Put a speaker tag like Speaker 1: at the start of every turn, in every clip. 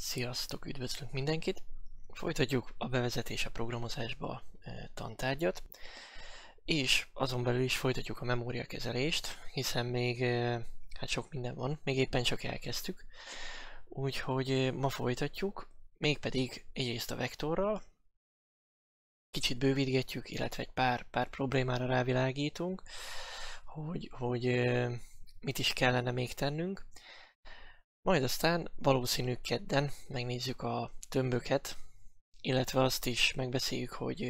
Speaker 1: Sziasztok, üdvözlünk mindenkit! Folytatjuk a bevezetés a programozásba e, tantárgyat, és azon belül is folytatjuk a memóriakezelést, hiszen még e, hát sok minden van, még éppen csak elkezdtük. Úgyhogy e, ma folytatjuk, mégpedig egyrészt a vektorral, kicsit bővítgetjük, illetve egy pár, pár problémára rávilágítunk, hogy, hogy e, mit is kellene még tennünk. Majd aztán valószínű kedden megnézzük a tömböket, illetve azt is megbeszéljük, hogy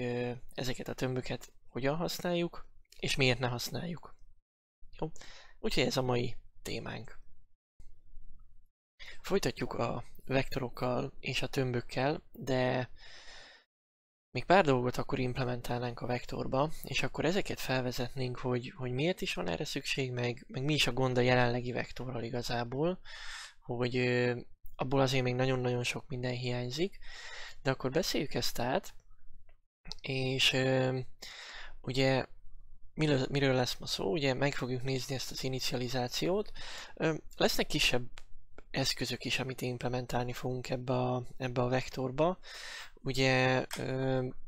Speaker 1: ezeket a tömböket hogyan használjuk, és miért ne használjuk. Jó? Úgyhogy ez a mai témánk. Folytatjuk a vektorokkal és a tömbökkel, de még pár dolgot akkor implementálnánk a vektorba, és akkor ezeket felvezetnénk, hogy, hogy miért is van erre szükség, meg, meg mi is a gond a jelenlegi vektorral igazából, hogy abból azért még nagyon-nagyon sok minden hiányzik, de akkor beszéljük ezt át, és ugye miről, miről lesz ma szó, ugye meg fogjuk nézni ezt az inicializációt. Lesznek kisebb eszközök is, amit implementálni fogunk ebbe a, ebbe a vektorba. Ugye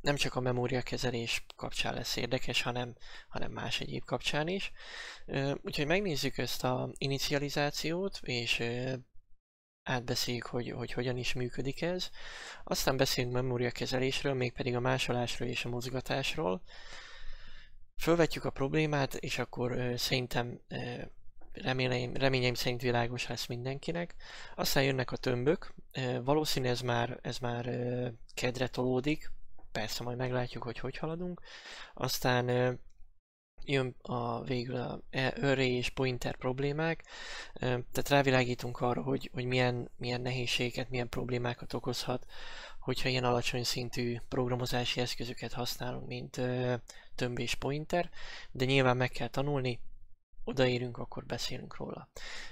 Speaker 1: nem csak a memóriakezelés kapcsán lesz érdekes, hanem, hanem más egyéb kapcsán is. Úgyhogy megnézzük ezt a inicializációt, és átbeszéljük, hogy, hogy hogyan is működik ez. Aztán beszélünk memóriakezelésről, mégpedig a másolásról és a mozgatásról. Fölvetjük a problémát, és akkor uh, szerintem uh, reményeim, reményeim szerint világos lesz mindenkinek. Aztán jönnek a tömbök. Uh, valószínű ez már, ez már uh, kedre tolódik. Persze majd meglátjuk, hogy hogy haladunk. Aztán jön a végül a array és pointer problémák, tehát rávilágítunk arra, hogy, hogy milyen, milyen nehézségeket, milyen problémákat okozhat, hogyha ilyen alacsony szintű programozási eszközöket használunk, mint tömb és pointer, de nyilván meg kell tanulni, odaérünk, akkor beszélünk róla.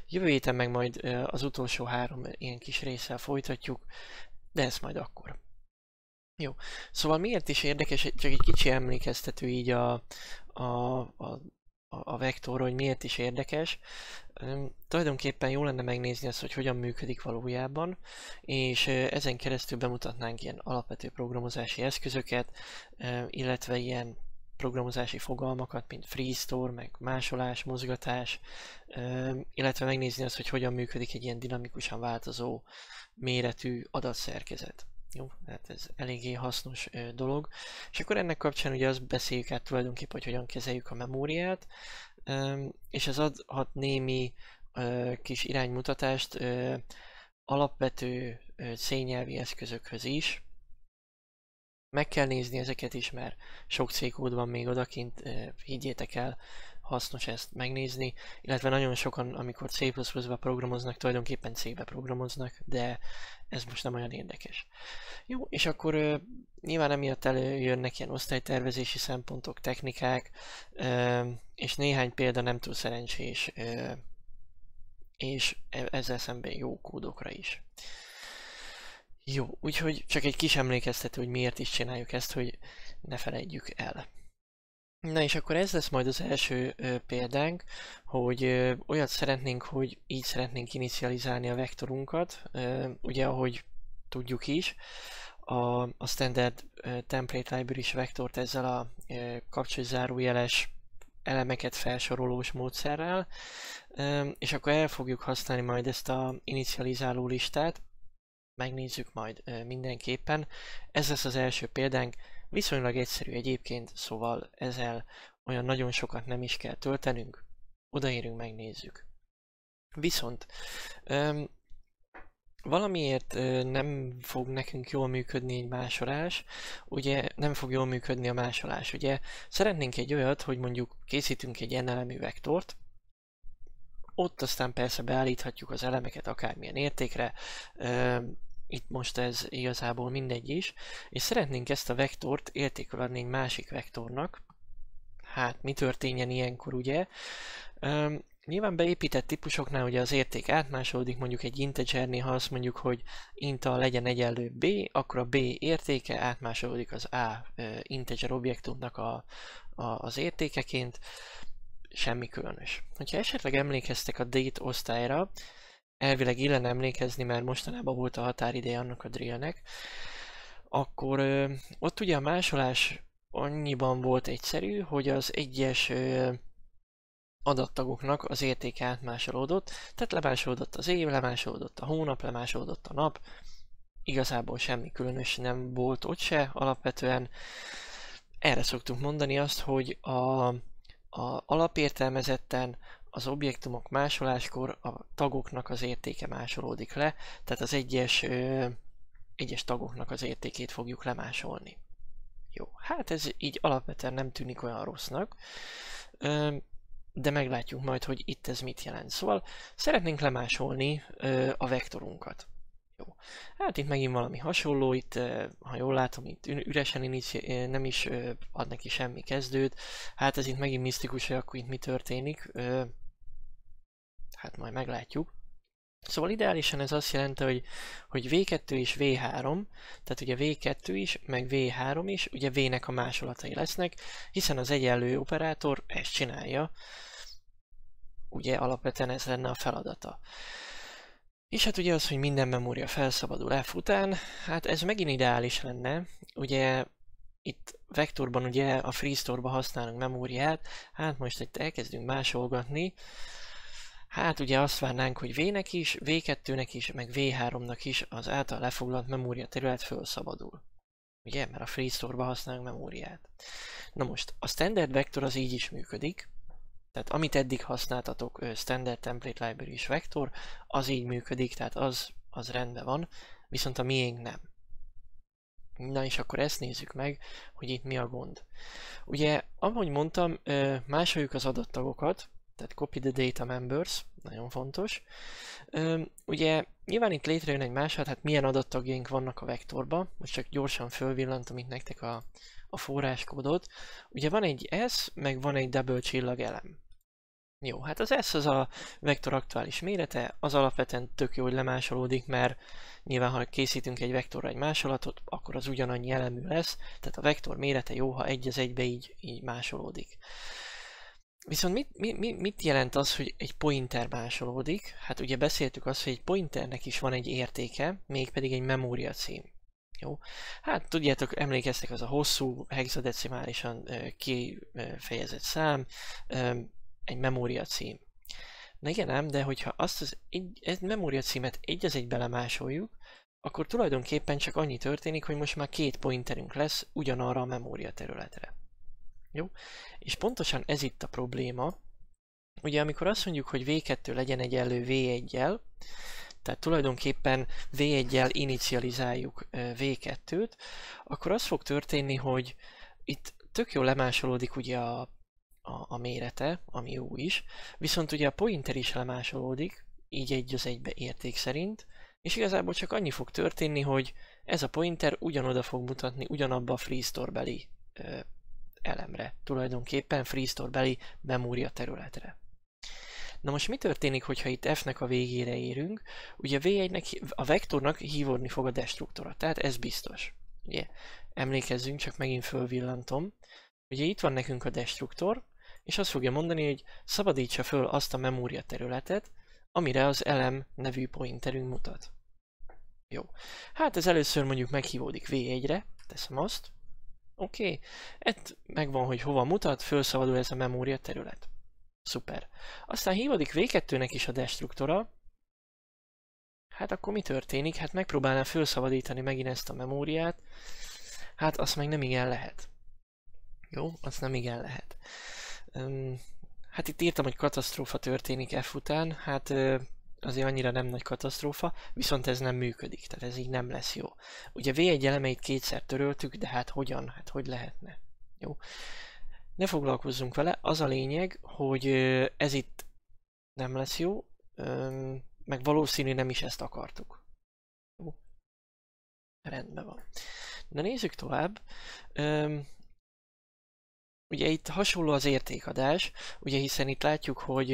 Speaker 1: Jövő héten meg majd az utolsó három ilyen kis résszel folytatjuk, de ezt majd akkor. Jó, szóval miért is érdekes, csak egy kicsi emlékeztető így a, a, a, a vektor, hogy miért is érdekes. Üm, tulajdonképpen jó lenne megnézni azt, hogy hogyan működik valójában, és ezen keresztül bemutatnánk ilyen alapvető programozási eszközöket, illetve ilyen programozási fogalmakat, mint freestore, meg másolás, mozgatás, illetve megnézni azt, hogy hogyan működik egy ilyen dinamikusan változó méretű adatszerkezet. Jó, hát ez eléggé hasznos ö, dolog. És akkor ennek kapcsán ugye azt beszéljük át tulajdonképpen, hogy hogyan kezeljük a memóriát, ö, és ez adhat némi ö, kis iránymutatást ö, alapvető ö, szényelvi eszközökhöz is. Meg kell nézni ezeket is, mert sok cégkód van még odakint, ö, higgyétek el, hasznos ezt megnézni, illetve nagyon sokan, amikor C++-ba programoznak, tulajdonképpen C-be programoznak, de ez most nem olyan érdekes. Jó, és akkor uh, nyilván emiatt előjönnek ilyen osztálytervezési szempontok, technikák, uh, és néhány példa nem túl szerencsés, uh, és e-, ezzel szemben jó kódokra is. Jó, úgyhogy csak egy kis emlékeztető, hogy miért is csináljuk ezt, hogy ne felejtjük el. Na és akkor ez lesz majd az első ö, példánk, hogy ö, olyat szeretnénk, hogy így szeretnénk inicializálni a vektorunkat, ö, ugye ahogy tudjuk is, a, a standard ö, template library vektort ezzel a ö, kapcsolózárójeles elemeket felsorolós módszerrel, ö, és akkor el fogjuk használni majd ezt a inicializáló listát, megnézzük majd ö, mindenképpen. Ez lesz az első példánk, Viszonylag egyszerű egyébként, szóval ezzel olyan nagyon sokat nem is kell töltenünk. Odaérünk, megnézzük. Viszont um, valamiért nem fog nekünk jól működni egy másolás, ugye nem fog jól működni a másolás. Ugye szeretnénk egy olyat, hogy mondjuk készítünk egy n vektort, ott aztán persze beállíthatjuk az elemeket akármilyen értékre, itt most ez igazából mindegy is, és szeretnénk ezt a vektort értékül adni egy másik vektornak. Hát mi történjen ilyenkor ugye? Um, nyilván beépített típusoknál ugye az érték átmásolódik mondjuk egy integernél, ha azt mondjuk, hogy int a legyen egyenlő b, akkor a b értéke átmásolódik az a uh, integer objektumnak a, a, az értékeként, semmi különös. Hogyha esetleg emlékeztek a date osztályra, elvileg illene emlékezni, mert mostanában volt a határideje annak a drillnek, akkor ö, ott ugye a másolás annyiban volt egyszerű, hogy az egyes ö, adattagoknak az értéke átmásolódott, tehát lemásolódott az év, lemásolódott a hónap, lemásolódott a nap, igazából semmi különös nem volt ott se, alapvetően. Erre szoktunk mondani azt, hogy a, a alapértelmezetten az objektumok másoláskor a tagoknak az értéke másolódik le, tehát az egyes, ö, egyes tagoknak az értékét fogjuk lemásolni. Jó, hát ez így alapvetően nem tűnik olyan rossznak, ö, de meglátjuk majd, hogy itt ez mit jelent. Szóval szeretnénk lemásolni ö, a vektorunkat. Jó. Hát itt megint valami hasonló, itt, ha jól látom, itt üresen inici- nem is ad neki semmi kezdőt. Hát ez itt megint misztikus, hogy akkor itt mi történik. Hát majd meglátjuk. Szóval ideálisan ez azt jelenti, hogy, hogy V2 és V3, tehát ugye V2 is, meg V3 is, ugye V-nek a másolatai lesznek, hiszen az egyenlő operátor ezt csinálja. Ugye alapvetően ez lenne a feladata. És hát ugye az, hogy minden memória felszabadul F után, hát ez megint ideális lenne. Ugye itt vektorban ugye a FreeStore-ba használunk memóriát, hát most itt elkezdünk másolgatni, Hát ugye azt várnánk, hogy V-nek is, V2-nek is, meg V3-nak is az által lefoglalt memória terület felszabadul. Ugye, mert a FreeStore-ba használunk memóriát. Na most, a standard vektor az így is működik, tehát amit eddig használtatok, Standard Template Library és Vector, az így működik, tehát az, az rendben van, viszont a miénk nem. Na és akkor ezt nézzük meg, hogy itt mi a gond. Ugye, ahogy mondtam, másoljuk az adattagokat, tehát copy the data members, nagyon fontos. Ugye nyilván itt létrejön egy másod, hát milyen adattagjaink vannak a vektorban, most csak gyorsan fölvillantom itt nektek a, a forráskódot. Ugye van egy S, meg van egy double csillag elem. Jó, hát az S az a vektor aktuális mérete, az alapvetően tök jó, hogy lemásolódik, mert nyilván ha készítünk egy vektorra egy másolatot, akkor az ugyanannyi elemű lesz, tehát a vektor mérete jó, ha egy az egybe így, így másolódik. Viszont mit, mit, mit jelent az, hogy egy pointer másolódik? Hát ugye beszéltük azt, hogy egy pointernek is van egy értéke, mégpedig egy memória cím. Jó? Hát tudjátok, emlékeztek, az a hosszú, hexadecimálisan kifejezett szám, egy memória cím. Na igen ám, de hogyha azt az egy, egy memória címet egy az egy belemásoljuk, akkor tulajdonképpen csak annyi történik, hogy most már két pointerünk lesz ugyanarra a memória területre. Jó? És pontosan ez itt a probléma. Ugye amikor azt mondjuk, hogy V2 legyen egyenlő V1-jel, tehát tulajdonképpen V1-jel inicializáljuk V2-t, akkor az fog történni, hogy itt tök jól lemásolódik ugye a, a, a mérete, ami jó is, viszont ugye a pointer is lemásolódik, így egy az egybe érték szerint, és igazából csak annyi fog történni, hogy ez a pointer ugyanoda fog mutatni ugyanabba a FreeStore beli ö, elemre, tulajdonképpen FreeStore beli memória területre. Na most mi történik, hogyha itt F-nek a végére érünk? Ugye V1-nek, a vektornak hívódni fog a destruktora, tehát ez biztos. Ugye, emlékezzünk, csak megint fölvillantom. Ugye itt van nekünk a destruktor, és azt fogja mondani, hogy szabadítsa föl azt a memória területet, amire az elem nevű pointerünk mutat. Jó. Hát ez először mondjuk meghívódik V1-re, teszem azt. Oké, okay. ez megvan, hogy hova mutat, felszabadul ez a memória terület. Szuper. Aztán hívódik V2-nek is a destruktora. Hát akkor mi történik? Hát megpróbálná felszabadítani megint ezt a memóriát. Hát azt meg nem igen lehet. Jó, azt nem igen lehet. Um, hát itt írtam, hogy katasztrófa történik F után. Hát azért annyira nem nagy katasztrófa, viszont ez nem működik, tehát ez így nem lesz jó. Ugye V1 elemeit kétszer töröltük, de hát hogyan? Hát hogy lehetne? Jó. Ne foglalkozzunk vele, az a lényeg, hogy ez itt nem lesz jó, meg valószínű nem is ezt akartuk. Jó. Rendben van. Na nézzük tovább. Ugye itt hasonló az értékadás, ugye hiszen itt látjuk, hogy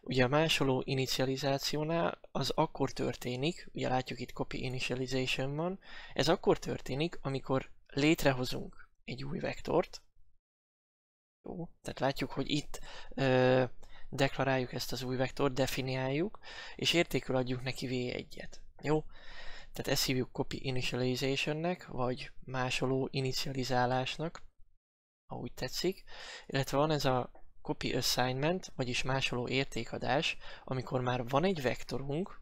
Speaker 1: ugye a másoló inicializációnál az akkor történik, ugye látjuk itt copy initialization van, ez akkor történik, amikor létrehozunk egy új vektort, jó, tehát látjuk, hogy itt ö, deklaráljuk ezt az új vektort, definiáljuk, és értékül adjuk neki v1-et. Jó? Tehát ezt hívjuk copy initializationnek, vagy másoló inicializálásnak, ahogy tetszik. Illetve van ez a copy assignment, vagyis másoló értékadás, amikor már van egy vektorunk,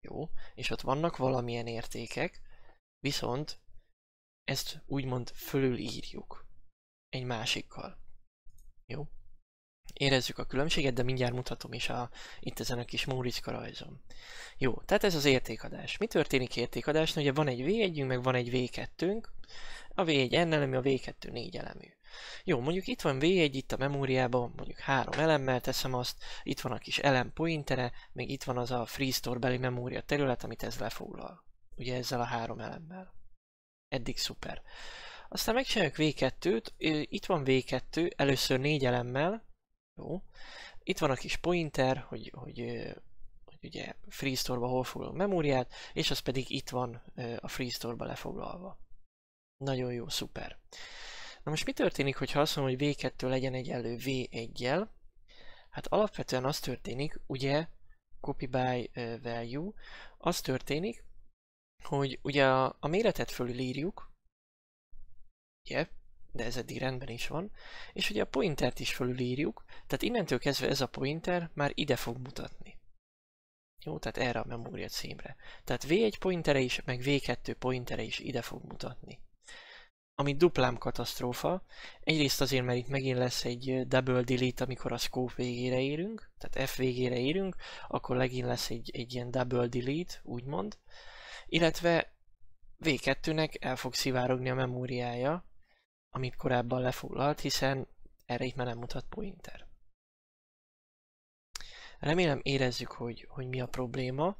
Speaker 1: jó, és ott vannak valamilyen értékek, viszont ezt úgymond fölülírjuk egy másikkal. Jó? Érezzük a különbséget, de mindjárt mutatom is a, itt ezen a kis Móriczka rajzom. Jó, tehát ez az értékadás. Mi történik értékadásnál? Ugye van egy V1-ünk, meg van egy V2-ünk. A V1 n elemű, a V2 négy elemű. Jó, mondjuk itt van V1 itt a memóriában, mondjuk három elemmel teszem azt, itt van a kis elem pointere, még itt van az a FreeStore beli memória terület, amit ez lefoglal. Ugye ezzel a három elemmel. Eddig szuper. Aztán megcsináljuk V2-t, itt van V2, először négy elemmel, jó. Itt van a kis pointer, hogy, hogy, hogy ugye FreeStore-ba hol foglal a memóriát, és az pedig itt van a FreeStore-ba lefoglalva. Nagyon jó, szuper. Na most mi történik, hogyha azt mondom, hogy V2 legyen egyenlő V1-jel? Hát alapvetően az történik, ugye, copy by value, az történik, hogy ugye a, a méretet fölülírjuk, ugye, de ez eddig rendben is van, és ugye a pointert is fölülírjuk, tehát innentől kezdve ez a pointer már ide fog mutatni. Jó, tehát erre a memória címre. Tehát V1 pointere is, meg V2 pointere is ide fog mutatni ami duplám katasztrófa. Egyrészt azért, mert itt megint lesz egy double delete, amikor a scope végére érünk, tehát F végére érünk, akkor megint lesz egy, egy ilyen double delete, úgymond. Illetve V2-nek el fog szivárogni a memóriája, amit korábban lefoglalt, hiszen erre itt már nem mutat pointer. Remélem érezzük, hogy, hogy mi a probléma.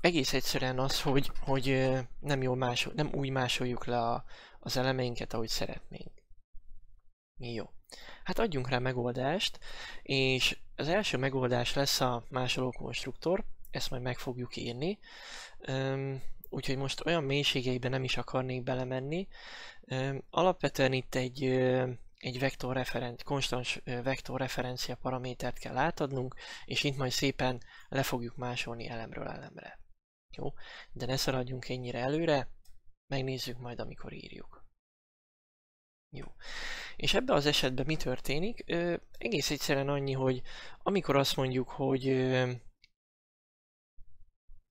Speaker 1: Egész egyszerűen az, hogy, hogy nem, jól másol, nem úgy másoljuk le a, az elemeinket, ahogy szeretnénk. Jó. Hát adjunk rá megoldást, és az első megoldás lesz a másoló konstruktor, ezt majd meg fogjuk írni. Üm, úgyhogy most olyan mélységeiben nem is akarnék belemenni. Alapvetően itt egy, egy vektor referen- konstans vektor paramétert kell átadnunk, és itt majd szépen le fogjuk másolni elemről elemre. Jó, de ne szaladjunk ennyire előre, megnézzük majd, amikor írjuk. Jó. És ebben az esetben mi történik? Ö, egész egyszerűen annyi, hogy amikor azt mondjuk, hogy ö,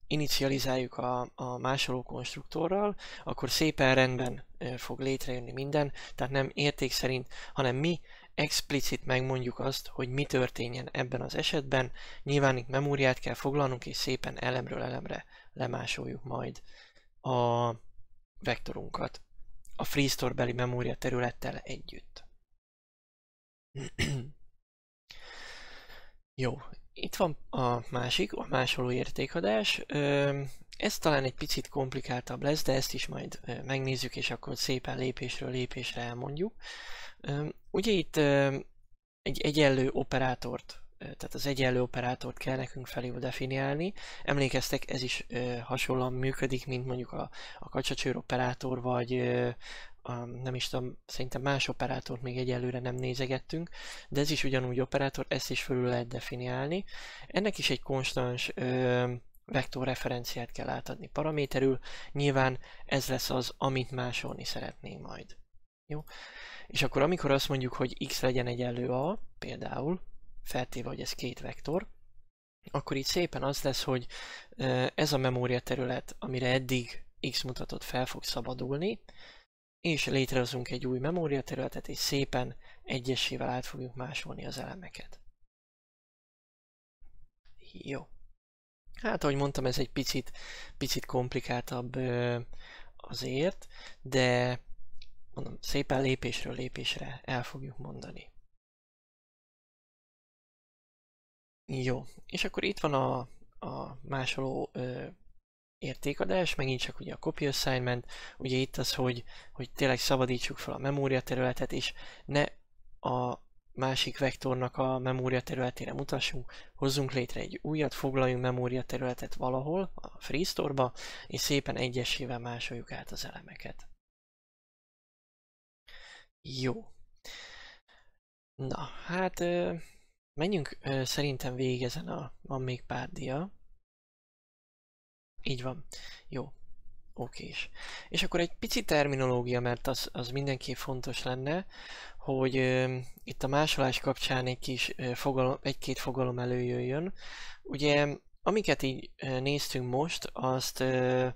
Speaker 1: inicializáljuk a, a másoló konstruktorral, akkor szépen rendben fog létrejönni minden, tehát nem érték szerint, hanem mi explicit megmondjuk azt, hogy mi történjen ebben az esetben. Nyilván itt memóriát kell foglalnunk, és szépen elemről elemre lemásoljuk majd a vektorunkat a FreeStore beli memória területtel együtt. Jó, itt van a másik, a másoló értékadás. Ez talán egy picit komplikáltabb lesz, de ezt is majd megnézzük, és akkor szépen lépésről lépésre elmondjuk. Ugye itt egy egyenlő operátort tehát az egyenlő operátort kell nekünk felül definiálni. Emlékeztek, ez is hasonlóan működik, mint mondjuk a, a kacsacsőr operátor, vagy nem is tudom, szerintem más operátort még egyelőre nem nézegettünk, de ez is ugyanúgy operátor, ezt is felül lehet definiálni. Ennek is egy konstans ö, vektorreferenciát kell átadni paraméterül, nyilván ez lesz az, amit másolni szeretnénk majd. Jó? És akkor amikor azt mondjuk, hogy x legyen egyenlő a, például, feltéve, hogy ez két vektor, akkor itt szépen az lesz, hogy ez a memória terület, amire eddig x mutatott fel fog szabadulni, és létrehozunk egy új memória területet, és szépen egyesével át fogjuk másolni az elemeket. Jó. Hát, ahogy mondtam, ez egy picit, picit komplikáltabb azért, de mondom, szépen lépésről lépésre el fogjuk mondani. Jó, és akkor itt van a, a másoló ö, értékadás, megint csak ugye a copy assignment, ugye itt az, hogy, hogy tényleg szabadítsuk fel a memória területet, és ne a másik vektornak a memória területére mutassunk, hozzunk létre egy újat, foglaljunk memória területet valahol, a FreeStore-ba, és szépen egyesével másoljuk át az elemeket. Jó. Na, hát menjünk szerintem végig ezen a, van még pár dia. Így van. Jó. Okés. És akkor egy pici terminológia, mert az, az mindenképp fontos lenne, hogy ö, itt a másolás kapcsán egy kis fogalom, egy-két fogalom előjöjjön. Ugye, amiket így ö, néztünk most, azt ö,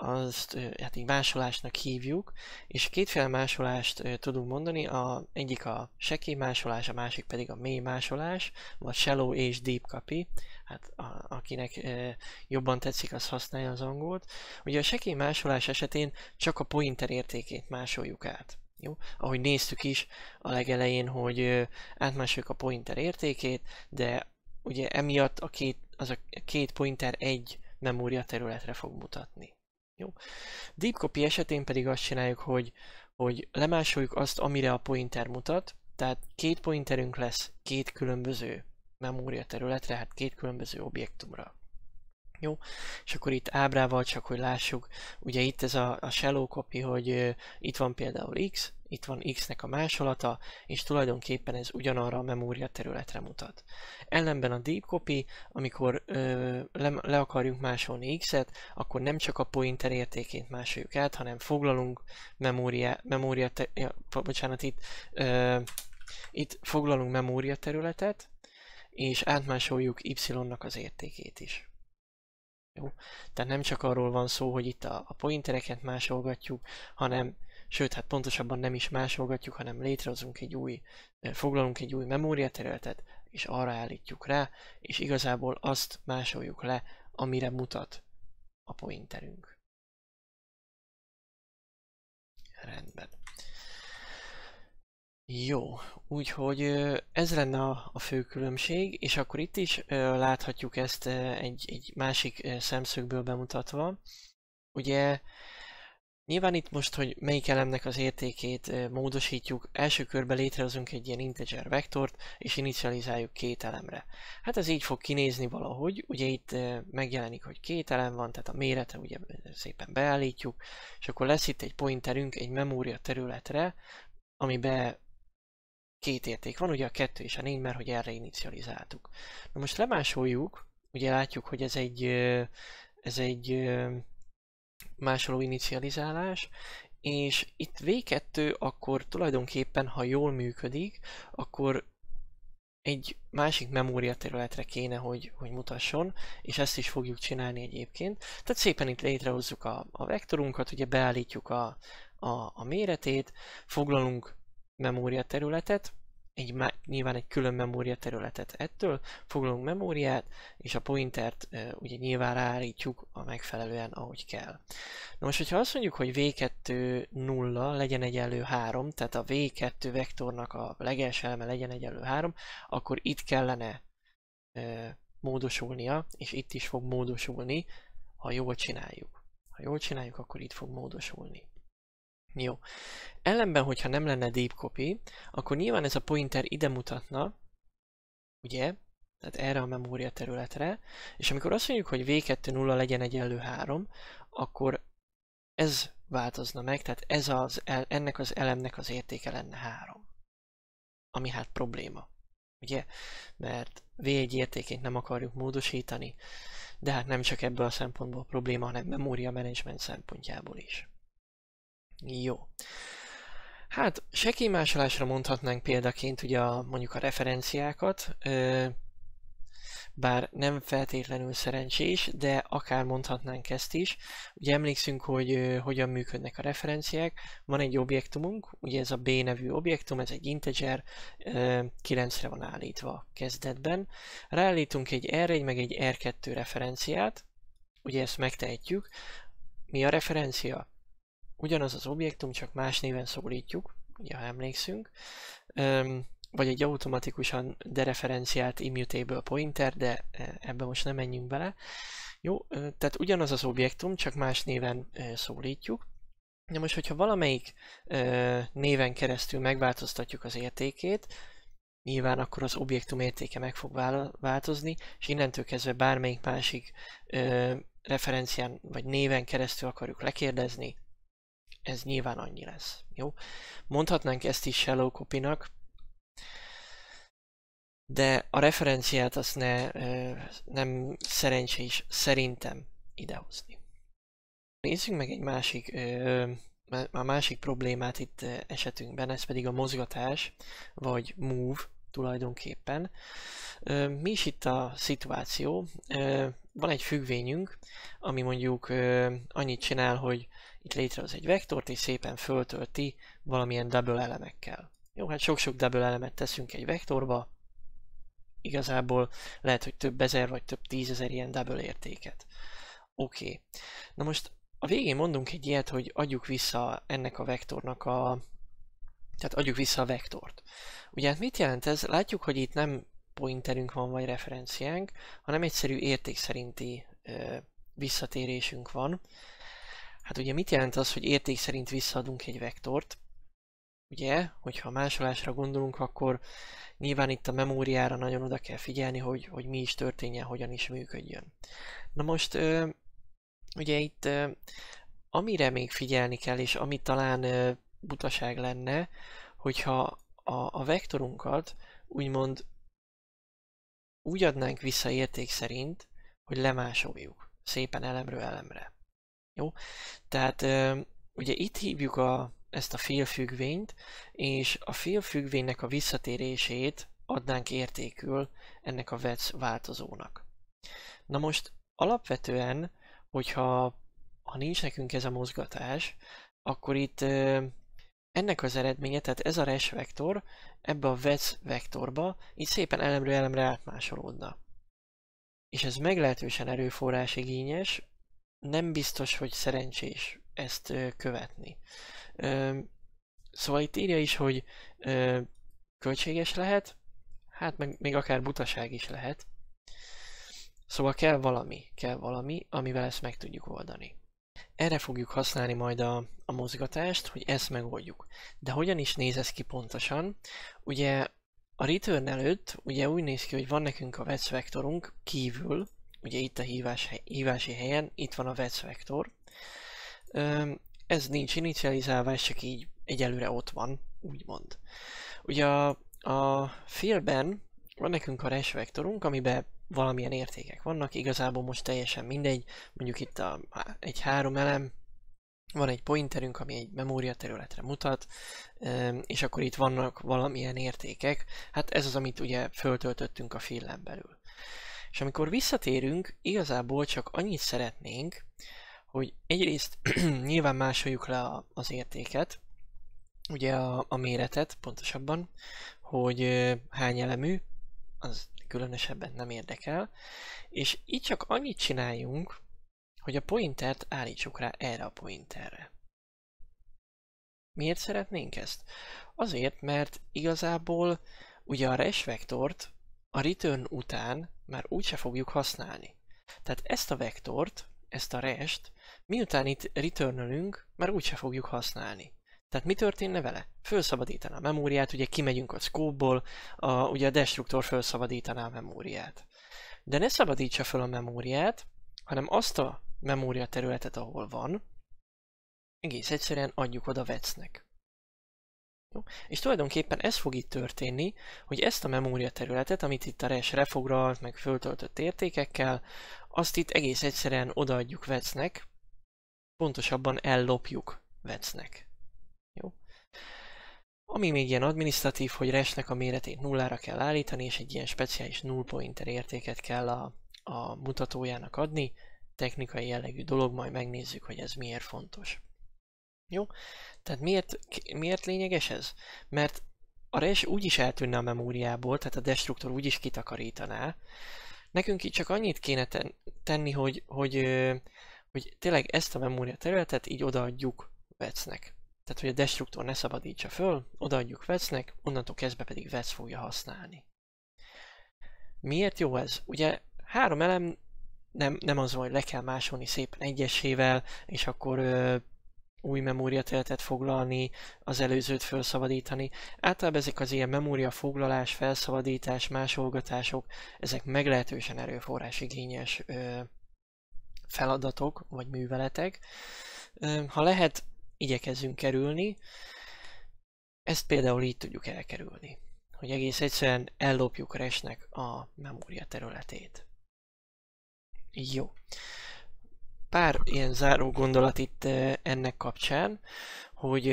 Speaker 1: azt hát így másolásnak hívjuk, és kétféle másolást tudunk mondani, a, egyik a sekély másolás, a másik pedig a mély másolás, vagy shallow és deep copy, hát a, akinek e, jobban tetszik, az használja az angolt. Ugye a sekély másolás esetén csak a pointer értékét másoljuk át. Jó? Ahogy néztük is a legelején, hogy átmásoljuk a pointer értékét, de ugye emiatt a két, az a két pointer egy memória területre fog mutatni. Jó. Deep copy esetén pedig azt csináljuk, hogy, hogy lemásoljuk azt, amire a pointer mutat, tehát két pointerünk lesz két különböző memória területre, hát két különböző objektumra. Jó, és akkor itt ábrával csak, hogy lássuk, ugye itt ez a, a shallow copy, hogy uh, itt van például x, itt van x-nek a másolata, és tulajdonképpen ez ugyanarra a memória területre mutat. Ellenben a deep copy, amikor ö, le, le akarjuk másolni x-et, akkor nem csak a pointer értékét másoljuk át, hanem foglalunk memória, memória te, ja, bocsánat, itt, ö, itt foglalunk memória területet, és átmásoljuk y-nak az értékét is. Jó? Tehát nem csak arról van szó, hogy itt a, a pointereket másolgatjuk, hanem sőt, hát pontosabban nem is másolgatjuk, hanem létrehozunk egy új, foglalunk egy új memóriaterületet, és arra állítjuk rá, és igazából azt másoljuk le, amire mutat a pointerünk. Rendben. Jó, úgyhogy ez lenne a, fő különbség, és akkor itt is láthatjuk ezt egy, egy másik szemszögből bemutatva. Ugye Nyilván itt most, hogy melyik elemnek az értékét módosítjuk, első körben létrehozunk egy ilyen integer vektort, és inicializáljuk két elemre. Hát ez így fog kinézni valahogy, ugye itt megjelenik, hogy két elem van, tehát a mérete ugye szépen beállítjuk, és akkor lesz itt egy pointerünk egy memória területre, amiben két érték van, ugye a kettő és a négy, mert hogy erre inicializáltuk. Na most lemásoljuk, ugye látjuk, hogy ez egy, ez egy másoló inicializálás, és itt V2 akkor tulajdonképpen, ha jól működik, akkor egy másik memória területre kéne, hogy, hogy mutasson, és ezt is fogjuk csinálni egyébként. Tehát szépen itt létrehozzuk a, a vektorunkat, ugye beállítjuk a, a, a méretét, foglalunk memória területet, egy, nyilván egy külön memória területet ettől, foglalunk memóriát, és a pointert e, ugye nyilván ráállítjuk a megfelelően, ahogy kell. Na most, hogyha azt mondjuk, hogy v2 0 legyen egyenlő 3, tehát a v2 vektornak a legelső eleme legyen egyenlő 3, akkor itt kellene e, módosulnia, és itt is fog módosulni, ha jól csináljuk. Ha jól csináljuk, akkor itt fog módosulni. Jó. Ellenben, hogyha nem lenne deep copy, akkor nyilván ez a pointer ide mutatna, ugye, tehát erre a memória területre, és amikor azt mondjuk, hogy v2 0 legyen egyenlő 3, akkor ez változna meg, tehát ez az, ennek az elemnek az értéke lenne 3. Ami hát probléma, ugye? Mert v1 értékét nem akarjuk módosítani, de hát nem csak ebből a szempontból probléma, hanem memória management szempontjából is. Jó. Hát sekélymásolásra mondhatnánk példaként ugye a, mondjuk a referenciákat, bár nem feltétlenül szerencsés, de akár mondhatnánk ezt is. Ugye emlékszünk, hogy hogyan működnek a referenciák. Van egy objektumunk, ugye ez a B nevű objektum, ez egy integer, 9-re van állítva kezdetben. Ráállítunk egy R1 meg egy R2 referenciát, ugye ezt megtehetjük. Mi a referencia? Ugyanaz az objektum, csak más néven szólítjuk, ugye ha emlékszünk, vagy egy automatikusan dereferenciált immutable pointer, de ebbe most nem menjünk bele. Jó, tehát ugyanaz az objektum, csak más néven szólítjuk. Na most, hogyha valamelyik néven keresztül megváltoztatjuk az értékét, nyilván akkor az objektum értéke meg fog változni, és innentől kezdve bármelyik másik referencián vagy néven keresztül akarjuk lekérdezni, ez nyilván annyi lesz. Jó? Mondhatnánk ezt is shallow copy-nak, de a referenciát azt ne, nem szerencsés szerintem idehozni. Nézzük meg egy másik, a másik problémát itt esetünkben, ez pedig a mozgatás, vagy move tulajdonképpen. Mi is itt a szituáció? Van egy függvényünk, ami mondjuk annyit csinál, hogy itt létrehoz egy vektort, és szépen föltölti valamilyen double elemekkel. Jó, hát sok-sok double elemet teszünk egy vektorba, igazából lehet, hogy több ezer vagy több tízezer ilyen double értéket. Oké. Okay. Na most a végén mondunk egy ilyet, hogy adjuk vissza ennek a vektornak a... Tehát adjuk vissza a vektort. Ugye hát mit jelent ez? Látjuk, hogy itt nem pointerünk van, vagy referenciánk, hanem egyszerű érték szerinti ö, visszatérésünk van. Hát ugye mit jelent az, hogy érték szerint visszaadunk egy vektort? Ugye, hogyha másolásra gondolunk, akkor nyilván itt a memóriára nagyon oda kell figyelni, hogy, hogy mi is történjen, hogyan is működjön. Na most, ö, ugye itt ö, amire még figyelni kell, és ami talán ö, butaság lenne, hogyha a, a vektorunkat úgymond úgy adnánk vissza érték szerint, hogy lemásoljuk szépen elemről elemre. Jó? Tehát ugye itt hívjuk a, ezt a félfüggvényt, és a félfüggvénynek a visszatérését adnánk értékül ennek a vec változónak. Na most alapvetően, hogyha ha nincs nekünk ez a mozgatás, akkor itt ennek az eredménye, tehát ez a res vektor ebbe a vec vektorba így szépen elemről elemre átmásolódna. És ez meglehetősen erőforrás igényes, nem biztos, hogy szerencsés ezt követni. Szóval itt írja is, hogy költséges lehet, hát meg még akár butaság is lehet. Szóval kell valami, kell valami, amivel ezt meg tudjuk oldani. Erre fogjuk használni majd a, a mozgatást, hogy ezt megoldjuk. De hogyan is néz ez ki pontosan? Ugye a return előtt ugye úgy néz ki, hogy van nekünk a vec vektorunk kívül, ugye itt a hívás, hívási helyen, itt van a vec vektor. Ez nincs inicializálva, ez csak így egyelőre ott van, úgymond. Ugye a, a félben van nekünk a res vektorunk, amiben valamilyen értékek vannak, igazából most teljesen mindegy, mondjuk itt a, egy három elem, van egy pointerünk, ami egy memória területre mutat, és akkor itt vannak valamilyen értékek. Hát ez az, amit ugye föltöltöttünk a fillen belül. És amikor visszatérünk, igazából csak annyit szeretnénk, hogy egyrészt nyilván másoljuk le az értéket, ugye a, a méretet pontosabban, hogy hány elemű, az különösebben nem érdekel, és így csak annyit csináljunk, hogy a pointert állítsuk rá erre a pointerre. Miért szeretnénk ezt? Azért, mert igazából ugye a res vektort a return után már úgyse fogjuk használni. Tehát ezt a vektort, ezt a rest, miután itt returnölünk, már úgyse fogjuk használni. Tehát mi történne vele? Fölszabadítaná a memóriát, ugye kimegyünk a scope-ból, a, ugye a destruktor fölszabadítaná a memóriát. De ne szabadítsa fel a memóriát, hanem azt a memória területet, ahol van, egész egyszerűen adjuk oda vecnek. Jó? És tulajdonképpen ez fog itt történni, hogy ezt a memória területet, amit itt a res refoglalt, meg föltöltött értékekkel, azt itt egész egyszerűen odaadjuk vecnek, pontosabban ellopjuk vecnek. Ami még ilyen administratív, hogy resnek a méretét nullára kell állítani, és egy ilyen speciális null pointer értéket kell a, a mutatójának adni. Technikai jellegű dolog, majd megnézzük, hogy ez miért fontos. Jó? Tehát miért, miért lényeges ez? Mert a res úgyis eltűnne a memóriából, tehát a destruktor úgyis kitakarítaná. Nekünk itt csak annyit kéne ten, tenni, hogy, hogy, hogy tényleg ezt a memória területet így odaadjuk vecnek. Tehát, hogy a destruktor ne szabadítsa föl, odaadjuk vecnek, onnantól kezdve pedig vec fogja használni. Miért jó ez? Ugye három elem nem, nem az, hogy le kell másolni szépen egyesével, és akkor ö, új memóriaterületet foglalni, az előzőt felszabadítani. Általában ezek az ilyen memória foglalás, felszabadítás, másolgatások, ezek meglehetősen erőforrás igényes ö, feladatok vagy műveletek. Ö, ha lehet, igyekezzünk kerülni. Ezt például így tudjuk elkerülni. hogy egész egyszerűen ellopjuk resnek a memória területét. Jó. Pár ilyen záró gondolat itt ennek kapcsán, hogy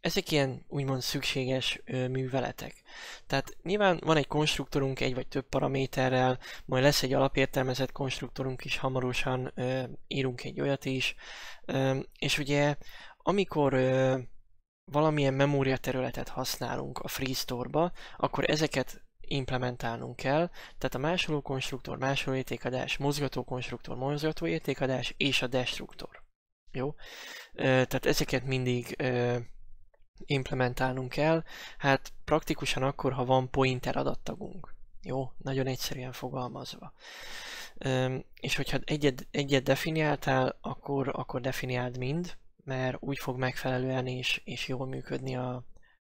Speaker 1: ezek ilyen úgymond szükséges műveletek. Tehát nyilván van egy konstruktorunk egy vagy több paraméterrel, majd lesz egy alapértelmezett konstruktorunk is, hamarosan írunk egy olyat is, és ugye amikor ö, valamilyen memória területet használunk a FreeStore-ba, akkor ezeket implementálnunk kell, tehát a másoló konstruktor, másoló értékadás, mozgató konstruktor, mozgató értékadás és a destruktor. Jó? Tehát ezeket mindig implementálnunk kell, hát praktikusan akkor, ha van pointer adattagunk. Jó, nagyon egyszerűen fogalmazva. Üm, és hogyha egyet, egyet definiáltál, akkor, akkor definiáld mind, mert úgy fog megfelelően és, és jól működni a,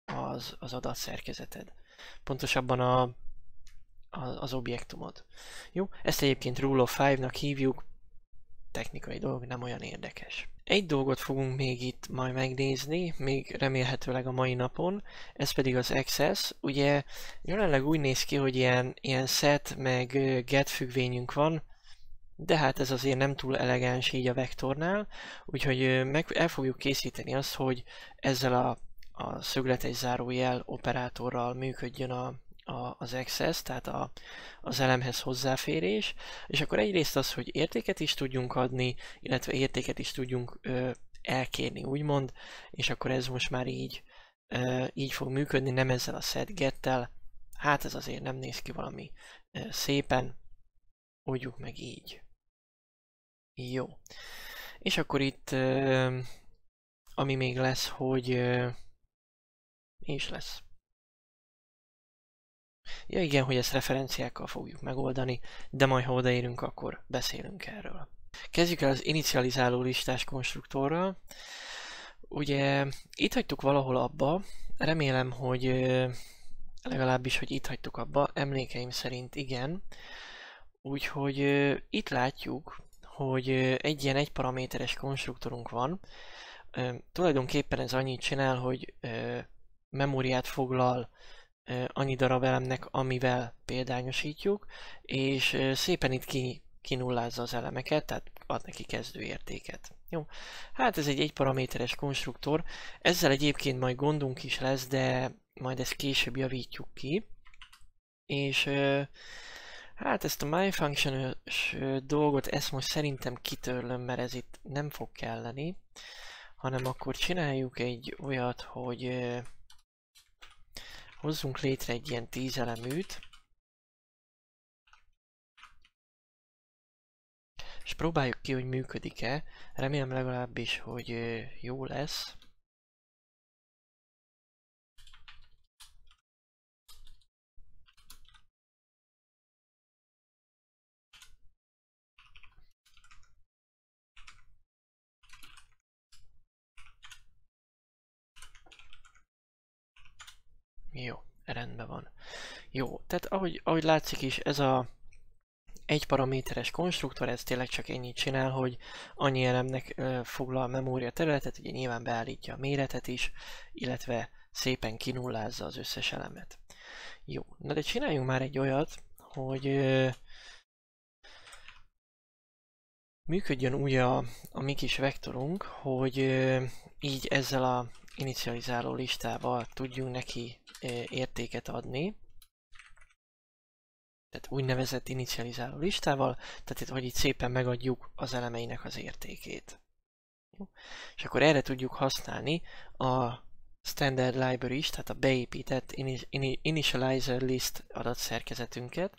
Speaker 1: az, az adatszerkezeted. Pontosabban a, a, az objektumod. Jó, ezt egyébként Rule of Five-nak hívjuk, technikai dolog, nem olyan érdekes. Egy dolgot fogunk még itt majd megnézni, még remélhetőleg a mai napon, ez pedig az access. Ugye jelenleg úgy néz ki, hogy ilyen, ilyen set meg get függvényünk van, de hát ez azért nem túl elegáns így a vektornál, úgyhogy meg el fogjuk készíteni azt, hogy ezzel a, a szögletes zárójel operátorral működjön a, a, az access, tehát a, az elemhez hozzáférés, és akkor egyrészt az, hogy értéket is tudjunk adni, illetve értéket is tudjunk ö, elkérni, úgymond, és akkor ez most már így, ö, így fog működni, nem ezzel a set gettel, hát ez azért nem néz ki valami ö, szépen, oldjuk meg így. Jó. És akkor itt, ami még lesz, hogy mi is lesz? Ja igen, hogy ezt referenciákkal fogjuk megoldani, de majd ha odaérünk, akkor beszélünk erről. Kezdjük el az inicializáló listás konstruktorral. Ugye itt hagytuk valahol abba, remélem, hogy legalábbis, hogy itt hagytuk abba, emlékeim szerint igen. Úgyhogy itt látjuk, hogy egy ilyen egyparaméteres konstruktorunk van. Tulajdonképpen ez annyit csinál, hogy memóriát foglal annyi darab elemnek, amivel példányosítjuk, és szépen itt ki, kinullázza az elemeket, tehát ad neki kezdőértéket. Jó, hát ez egy egyparaméteres konstruktor, ezzel egyébként majd gondunk is lesz, de majd ezt később javítjuk ki. És hát ezt a myfunction dolgot, ezt most szerintem kitörlöm, mert ez itt nem fog kelleni, hanem akkor csináljuk egy olyat, hogy Hozzunk létre egy ilyen tízeleműt. És próbáljuk ki, hogy működik-e. Remélem legalábbis, hogy jó lesz. Jó, rendben van. Jó, tehát ahogy, ahogy látszik is, ez a egy paraméteres konstruktor, ez tényleg csak ennyit csinál, hogy annyi elemnek ö, foglal memória területet, ugye nyilván beállítja a méretet is, illetve szépen kinullázza az összes elemet. Jó, na de csináljunk már egy olyat, hogy ö, működjön úgy a, a mi kis vektorunk, hogy így ezzel a inicializáló listával tudjunk neki értéket adni. Tehát úgynevezett inicializáló listával, tehát itt, hogy itt szépen megadjuk az elemeinek az értékét. És akkor erre tudjuk használni a standard library is, tehát a beépített initializer list adatszerkezetünket.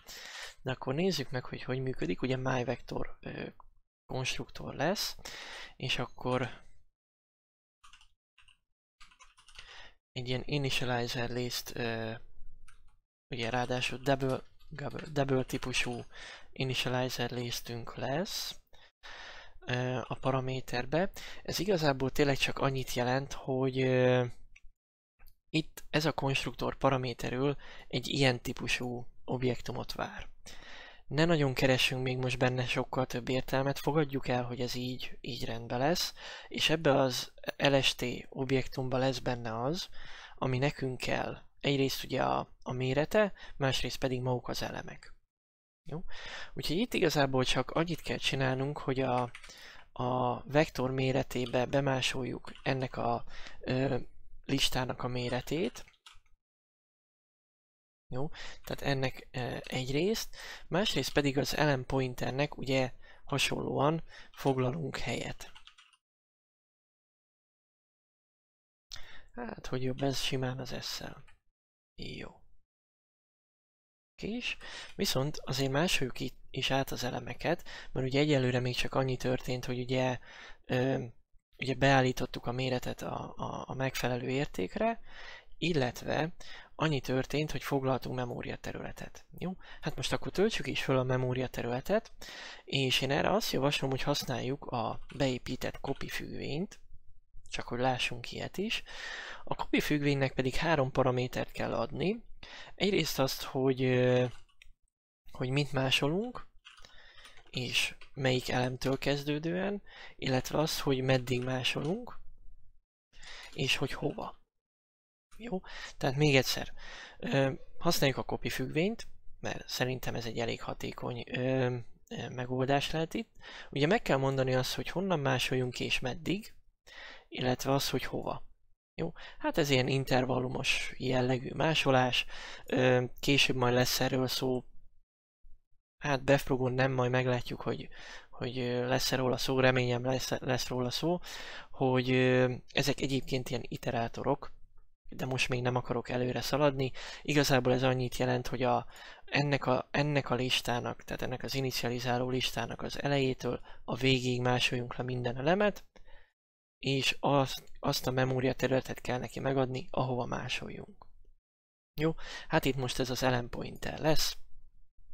Speaker 1: De akkor nézzük meg, hogy hogy működik. Ugye myvector konstruktor lesz, és akkor egy ilyen initializer list, uh, ugye ráadásul double, double, double típusú initializer listünk lesz uh, a paraméterbe. Ez igazából tényleg csak annyit jelent, hogy uh, itt ez a konstruktor paraméterül egy ilyen típusú objektumot vár. Ne nagyon keresünk még most benne sokkal több értelmet, fogadjuk el, hogy ez így, így rendben lesz, és ebbe az LST objektumba lesz benne az, ami nekünk kell egyrészt ugye a, a mérete, másrészt pedig maguk az elemek. Jó? Úgyhogy itt igazából csak annyit kell csinálnunk, hogy a, a vektor méretébe bemásoljuk ennek a ö, listának a méretét. Jó, tehát ennek e, egyrészt, másrészt pedig az elem pointernek ugye hasonlóan foglalunk helyet. Hát, hogy jobb ez simán az esszel. Jó. Kis. Viszont azért másoljuk itt is át az elemeket, mert ugye egyelőre még csak annyi történt, hogy ugye, ö, ugye beállítottuk a méretet a, a, a megfelelő értékre, illetve annyi történt, hogy foglaltunk memóriaterületet. Jó? Hát most akkor töltsük is föl a memóriaterületet, és én erre azt javaslom, hogy használjuk a beépített copy függvényt, csak hogy lássunk ilyet is. A copy függvénynek pedig három paramétert kell adni. Egyrészt azt, hogy, hogy mit másolunk, és melyik elemtől kezdődően, illetve az, hogy meddig másolunk, és hogy hova. Jó? Tehát még egyszer, használjuk a copy függvényt, mert szerintem ez egy elég hatékony megoldás lehet itt. Ugye meg kell mondani azt, hogy honnan másoljunk és meddig, illetve az, hogy hova. Jó, hát ez ilyen intervallumos jellegű másolás, később majd lesz erről szó, hát Befprogon nem, majd meglátjuk, hogy, hogy lesz-e róla szó, reményem lesz, lesz róla szó, hogy ezek egyébként ilyen iterátorok, de most még nem akarok előre szaladni. Igazából ez annyit jelent, hogy a, ennek, a, ennek a listának, tehát ennek az inicializáló listának az elejétől a végig másoljunk le minden elemet, és azt, azt a memória területet kell neki megadni, ahova másoljunk. Jó, hát itt most ez az elem pointer lesz,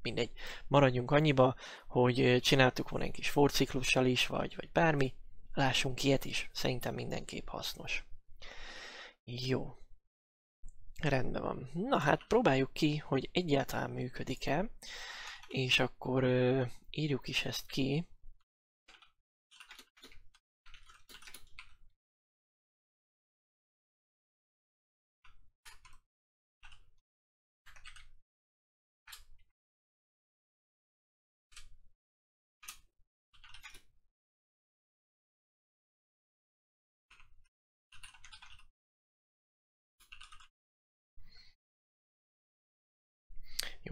Speaker 1: mindegy, maradjunk annyiba, hogy csináltuk volna egy kis for ciklussal is, vagy, vagy bármi, lássunk ilyet is, szerintem mindenképp hasznos. Jó. Rendben van. Na hát próbáljuk ki, hogy egyáltalán működik-e, és akkor ö, írjuk is ezt ki.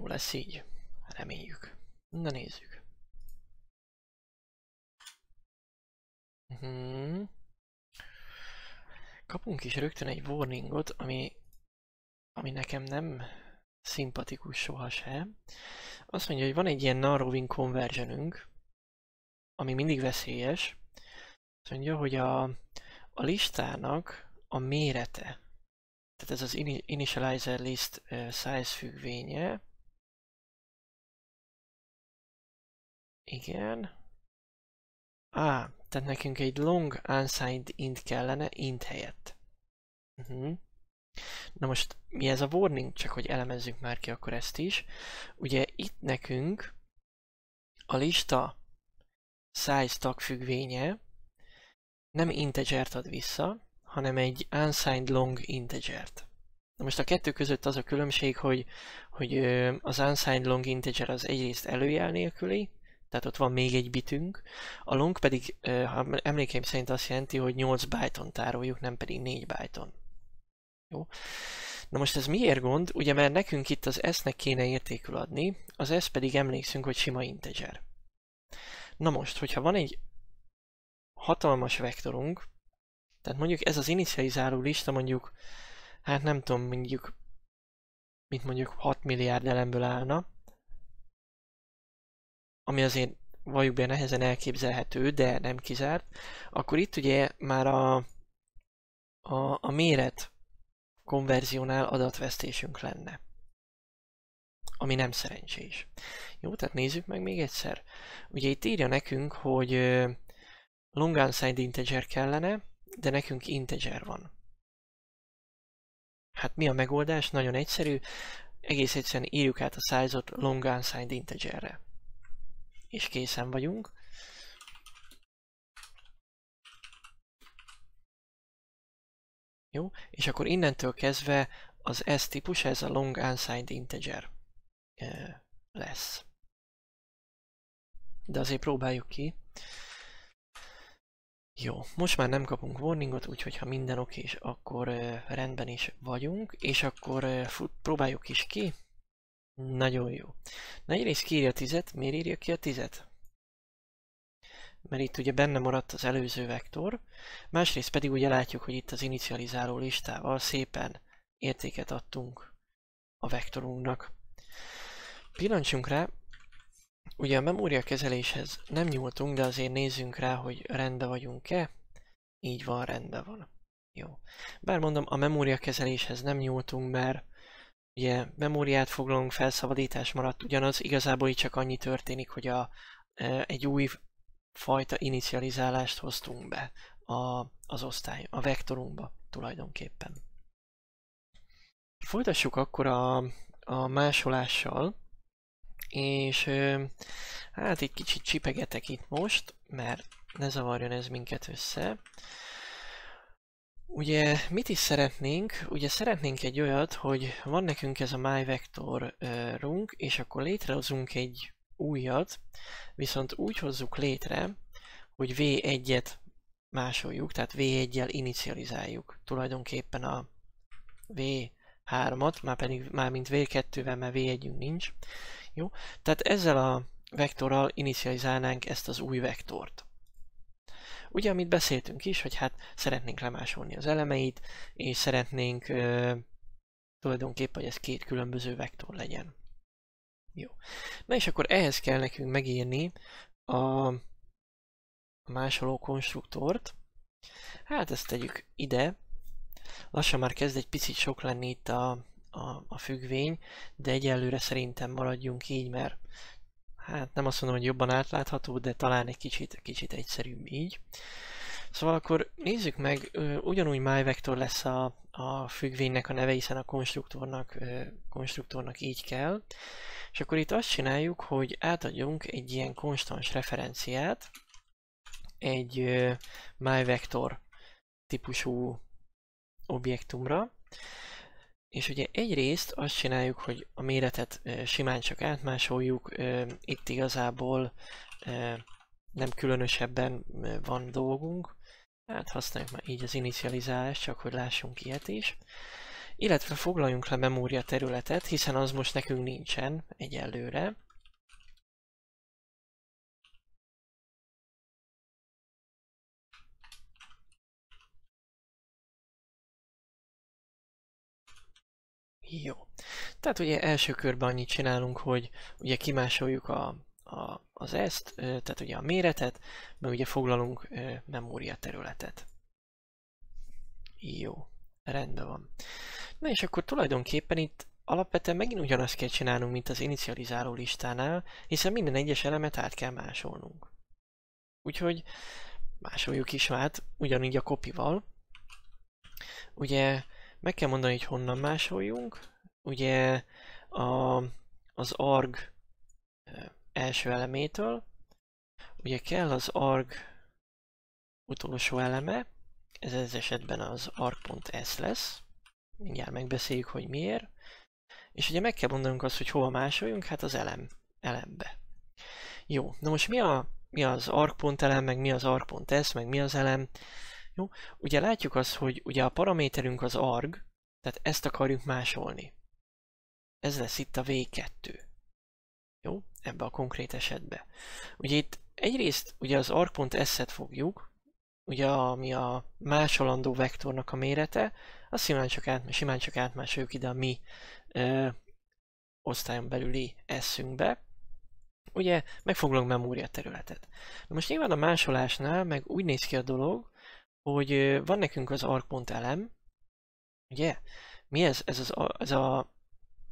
Speaker 1: Jó lesz így. Reméljük. Na nézzük. Uh-huh. Kapunk is rögtön egy warningot, ami, ami nekem nem szimpatikus sohasem. Azt mondja, hogy van egy ilyen narrowing conversionünk, ami mindig veszélyes. Azt mondja, hogy a, a listának a mérete, tehát ez az initializer list size függvénye, Igen. Á, tehát nekünk egy long unsigned int kellene int helyett. Uh-huh. Na most mi ez a warning? Csak hogy elemezzük már ki akkor ezt is. Ugye itt nekünk a lista size tag függvénye nem integert ad vissza, hanem egy unsigned long integert. Na most a kettő között az a különbség, hogy, hogy az unsigned long integer az egyrészt előjel nélküli, tehát ott van még egy bitünk. A long pedig, ha emlékeim szerint azt jelenti, hogy 8 byte-on tároljuk, nem pedig 4 byte-on. Jó. Na most ez miért gond? Ugye mert nekünk itt az S-nek kéne értékül adni, az S pedig emlékszünk, hogy sima integer. Na most, hogyha van egy hatalmas vektorunk, tehát mondjuk ez az inicializáló lista mondjuk, hát nem tudom, mondjuk, mint mondjuk 6 milliárd elemből állna, ami azért valljuk be nehezen elképzelhető, de nem kizárt, akkor itt ugye már a, a, a méret konverziónál adatvesztésünk lenne. Ami nem szerencsés. Jó, tehát nézzük meg még egyszer. Ugye itt írja nekünk, hogy long unsigned integer kellene, de nekünk integer van. Hát mi a megoldás? Nagyon egyszerű. Egész egyszerűen írjuk át a size-ot long unsigned integerre és készen vagyunk. Jó, és akkor innentől kezdve az S típus, ez a long unsigned integer lesz. De azért próbáljuk ki. Jó, most már nem kapunk warningot, úgyhogy ha minden oké, akkor uh, rendben is vagyunk, és akkor fut, próbáljuk is ki. Nagyon jó. Na egyrészt kiírja a tizet, miért írja ki a tizet? Mert itt ugye benne maradt az előző vektor, másrészt pedig ugye látjuk, hogy itt az inicializáló listával szépen értéket adtunk a vektorunknak. Pillancsunk rá, ugye a memória kezeléshez nem nyúltunk, de azért nézzünk rá, hogy rendben vagyunk-e. Így van, rendben van. Jó. Bár mondom, a memória kezeléshez nem nyúltunk, mert ugye memóriát foglalunk, felszabadítás maradt ugyanaz, igazából itt csak annyi történik, hogy a, e, egy új fajta inicializálást hoztunk be a, az osztály, a vektorunkba tulajdonképpen. Folytassuk akkor a, a másolással, és hát egy kicsit csipegetek itt most, mert ne zavarjon ez minket össze. Ugye mit is szeretnénk? Ugye szeretnénk egy olyat, hogy van nekünk ez a myvector-runk, és akkor létrehozunk egy újat, viszont úgy hozzuk létre, hogy v1-et másoljuk, tehát v1-jel inicializáljuk tulajdonképpen a v3-at, már pedig már mint v2-vel, mert v1-ünk nincs. Jó? Tehát ezzel a vektorral inicializálnánk ezt az új vektort. Ugye, amit beszéltünk is, hogy hát szeretnénk lemásolni az elemeit, és szeretnénk ö, tulajdonképpen, hogy ez két különböző vektor legyen. Jó. Na és akkor ehhez kell nekünk megírni a, másoló konstruktort. Hát ezt tegyük ide. Lassan már kezd egy picit sok lenni itt a, a, a függvény, de egyelőre szerintem maradjunk így, mert hát nem azt mondom, hogy jobban átlátható, de talán egy kicsit, kicsit egyszerűbb így. Szóval akkor nézzük meg, ugyanúgy myvector lesz a, a függvénynek a neve, hiszen a konstruktornak, konstruktornak így kell. És akkor itt azt csináljuk, hogy átadjunk egy ilyen konstans referenciát egy myvector típusú objektumra, és ugye egyrészt azt csináljuk, hogy a méretet simán csak átmásoljuk, itt igazából nem különösebben van dolgunk, hát használjuk már így az inicializálást, csak hogy lássunk ilyet is. Illetve foglaljunk le memória területet, hiszen az most nekünk nincsen egyelőre. Jó. Tehát ugye első körben annyit csinálunk, hogy ugye kimásoljuk a, a, az ezt, tehát ugye a méretet, meg ugye foglalunk memória területet. Jó, rendben van. Na és akkor tulajdonképpen itt alapvetően megint ugyanazt kell csinálnunk, mint az inicializáló listánál, hiszen minden egyes elemet át kell másolnunk. Úgyhogy másoljuk is át, ugyanígy a kopival. Ugye meg kell mondani, hogy honnan másoljunk. Ugye a, az arg első elemétől. Ugye kell az arg utolsó eleme, ez az esetben az arg.s lesz. Mindjárt megbeszéljük, hogy miért. És ugye meg kell mondanunk azt, hogy hova másoljunk, hát az elem, elembe. Jó, na most mi, a, mi az arg.elem, meg mi az arg.s, meg mi az elem? Jó, ugye látjuk azt, hogy ugye a paraméterünk az arg, tehát ezt akarjuk másolni. Ez lesz itt a v2. Jó, ebbe a konkrét esetbe. Ugye itt egyrészt ugye az arg.s-et fogjuk, ugye ami a másolandó vektornak a mérete, azt simán csak, át, simán csak átmásoljuk ide a mi ö, osztályon belüli eszünkbe. Ugye megfoglalunk memória területet. Most nyilván a másolásnál meg úgy néz ki a dolog, hogy van nekünk az arc.elem, ugye? Mi ez? Ez, az, ez a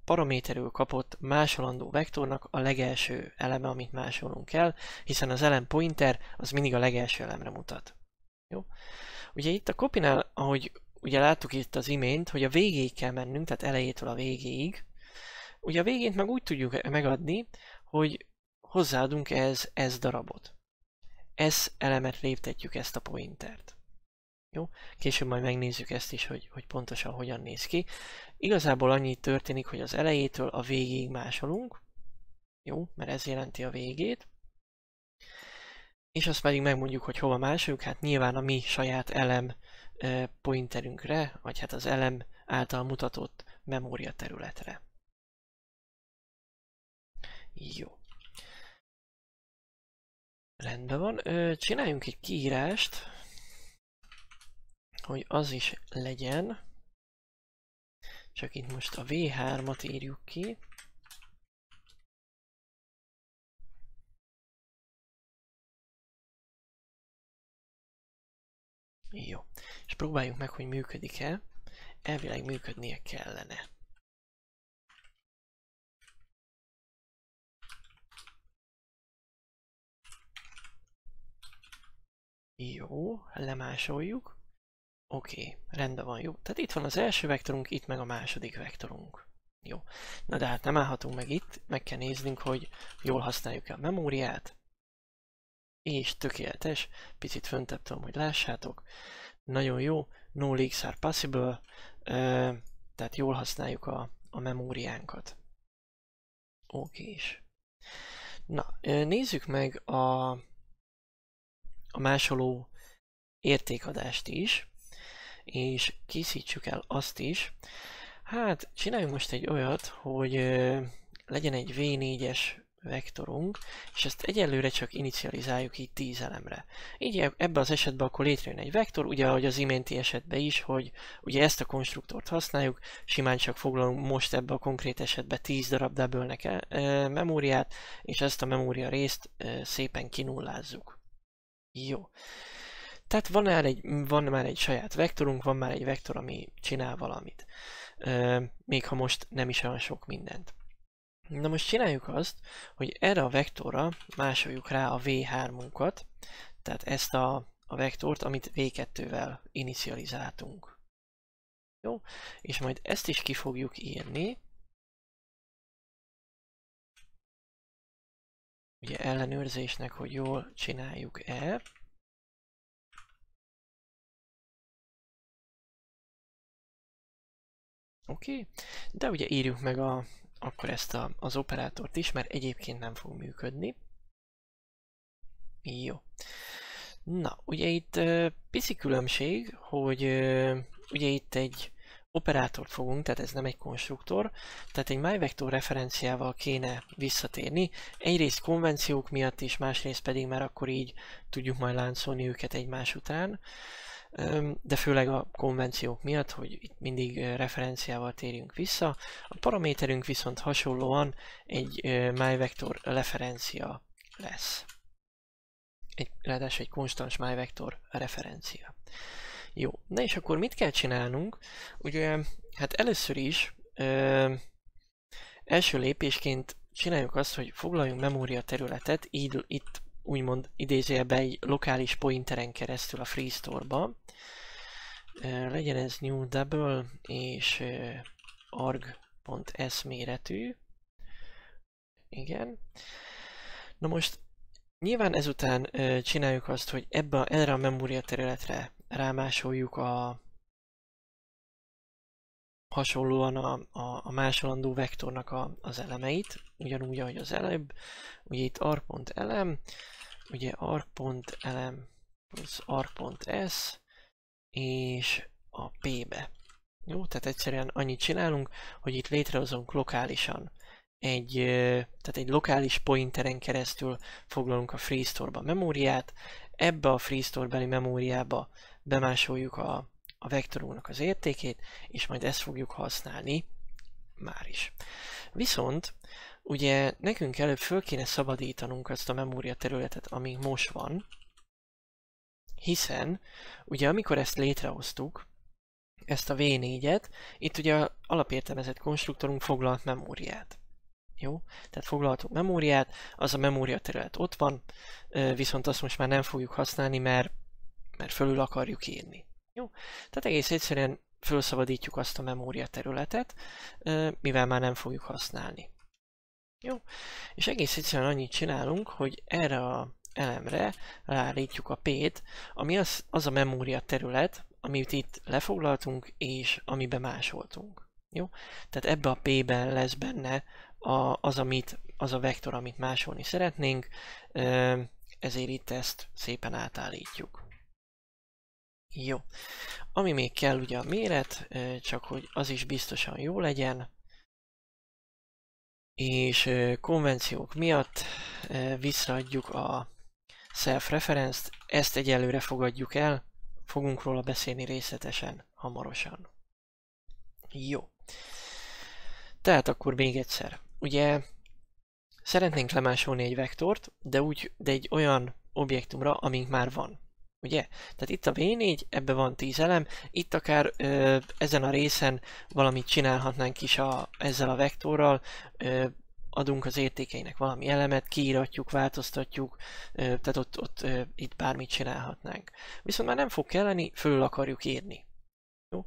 Speaker 1: paraméterül kapott másolandó vektornak a legelső eleme, amit másolunk kell, hiszen az elem pointer az mindig a legelső elemre mutat. Jó? Ugye itt a kopinál, ahogy ugye láttuk itt az imént, hogy a végéig kell mennünk, tehát elejétől a végéig. Ugye a végét meg úgy tudjuk megadni, hogy hozzáadunk ez, ez darabot. Ez elemet léptetjük ezt a pointert. Jó? Később majd megnézzük ezt is, hogy, hogy pontosan hogyan néz ki. Igazából annyi történik, hogy az elejétől a végéig másolunk. Jó? Mert ez jelenti a végét. És azt pedig megmondjuk, hogy hova másoljuk. Hát nyilván a mi saját elem pointerünkre, vagy hát az elem által mutatott memória területre. Jó. Rendben van. Csináljunk egy kiírást, hogy az is legyen. Csak itt most a V3-at írjuk ki. Jó. És próbáljuk meg, hogy működik-e. Elvileg működnie kellene. Jó, lemásoljuk. Oké, okay, rendben van, jó. Tehát itt van az első vektorunk, itt meg a második vektorunk. Jó. Na de hát nem állhatunk meg itt, meg kell néznünk, hogy jól használjuk-e a memóriát. És tökéletes, picit föntebb tudom, hogy lássátok. Nagyon jó, no leaks are possible, tehát jól használjuk a, a memóriánkat. Oké is. Na, nézzük meg a, a másoló értékadást is és készítsük el azt is. Hát csináljunk most egy olyat, hogy legyen egy V4-es vektorunk, és ezt egyelőre csak inicializáljuk így 10 elemre. Így ebben az esetben akkor létrejön egy vektor, ugye ahogy az iménti esetben is, hogy ugye ezt a konstruktort használjuk, simán csak foglalunk most ebbe a konkrét esetben 10 darab double e, memóriát, és ezt a memória részt e, szépen kinullázzuk. Jó. Tehát van már, egy, van már egy saját vektorunk, van már egy vektor, ami csinál valamit. még ha most nem is olyan sok mindent. Na most csináljuk azt, hogy erre a vektorra másoljuk rá a v3-unkat, tehát ezt a, a vektort, amit v2-vel inicializáltunk. Jó? És majd ezt is ki fogjuk írni. Ugye ellenőrzésnek, hogy jól csináljuk-e. Oké, okay. de ugye írjuk meg a, akkor ezt a, az operátort is, mert egyébként nem fog működni. Jó. Na, ugye itt uh, pici különbség, hogy uh, ugye itt egy operátort fogunk, tehát ez nem egy konstruktor, tehát egy myvector referenciával kéne visszatérni. Egyrészt konvenciók miatt is, másrészt pedig már akkor így tudjuk majd láncolni őket egymás után de főleg a konvenciók miatt, hogy itt mindig referenciával térjünk vissza. A paraméterünk viszont hasonlóan egy myvector referencia lesz. Egy, ráadásul egy konstans myvector referencia. Jó, na és akkor mit kell csinálnunk? Ugye, hát először is ö, első lépésként csináljuk azt, hogy foglaljunk memória területet, így itt úgymond idézőjelben egy lokális pointeren keresztül a FreeStore-ba. Legyen ez new double és arg.s méretű. Igen. Na most nyilván ezután csináljuk azt, hogy ebbe, erre a memória területre rámásoljuk a hasonlóan a, a, a másolandó vektornak a, az elemeit, ugyanúgy, ahogy az előbb. Ugye itt arc.elem, ugye arc.elem plusz arc.s, és a p-be. Jó, tehát egyszerűen annyit csinálunk, hogy itt létrehozunk lokálisan egy, tehát egy lokális pointeren keresztül foglalunk a FreeStore-ba memóriát, ebbe a FreeStore beli memóriába bemásoljuk a, a vektorunknak az értékét, és majd ezt fogjuk használni már is. Viszont ugye nekünk előbb föl kéne szabadítanunk azt a memória területet, ami most van, hiszen ugye amikor ezt létrehoztuk, ezt a V4-et, itt ugye alapértelmezett konstruktorunk foglalt memóriát. Jó? Tehát foglaltuk memóriát, az a memória terület ott van, viszont azt most már nem fogjuk használni, mert, mert fölül akarjuk írni. Jó? Tehát egész egyszerűen felszabadítjuk azt a memória területet, mivel már nem fogjuk használni. Jó? És egész egyszerűen annyit csinálunk, hogy erre a, elemre ráállítjuk a P-t, ami az, az a memória terület, amit itt lefoglaltunk, és amiben másoltunk. Jó? Tehát ebbe a P-ben lesz benne a, az, amit, az a vektor, amit másolni szeretnénk, ezért itt ezt szépen átállítjuk. Jó. Ami még kell ugye a méret, csak hogy az is biztosan jó legyen, és konvenciók miatt visszaadjuk a self-reference-t, ezt egyelőre fogadjuk el, fogunk róla beszélni részletesen hamarosan. Jó. Tehát akkor még egyszer. Ugye szeretnénk lemásolni egy vektort, de, úgy, de egy olyan objektumra, amink már van. Ugye? Tehát itt a V4, ebbe van 10 elem, itt akár ö, ezen a részen valamit csinálhatnánk is a, ezzel a vektorral, ö, adunk az értékeinek valami elemet, kiíratjuk, változtatjuk, ö, tehát ott, ott ö, itt bármit csinálhatnánk. Viszont már nem fog kelleni, fölül akarjuk írni. Jó?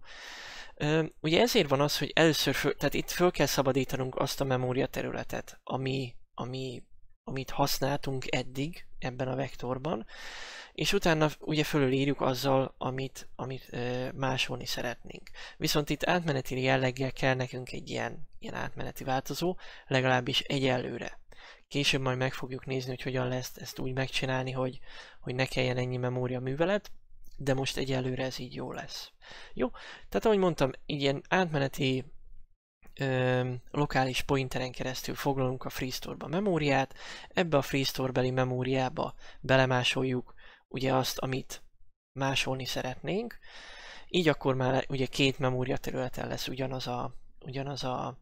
Speaker 1: Ö, ugye ezért van az, hogy először, föl, tehát itt föl kell szabadítanunk azt a memória területet, ami, ami, amit használtunk eddig ebben a vektorban, és utána ugye fölülírjuk azzal, amit, amit ö, másolni szeretnénk. Viszont itt átmeneti jelleggel kell nekünk egy ilyen, ilyen átmeneti változó, legalábbis egyelőre. Később majd meg fogjuk nézni, hogy hogyan lesz ezt úgy megcsinálni, hogy, hogy ne kelljen ennyi memória művelet, de most egyelőre ez így jó lesz. Jó, tehát ahogy mondtam, ilyen átmeneti ö, lokális pointeren keresztül foglalunk a FreeStore-ba memóriát, ebbe a FreeStore beli memóriába belemásoljuk ugye azt, amit másolni szeretnénk. Így akkor már ugye két memória területen lesz ugyanaz a, ugyanaz a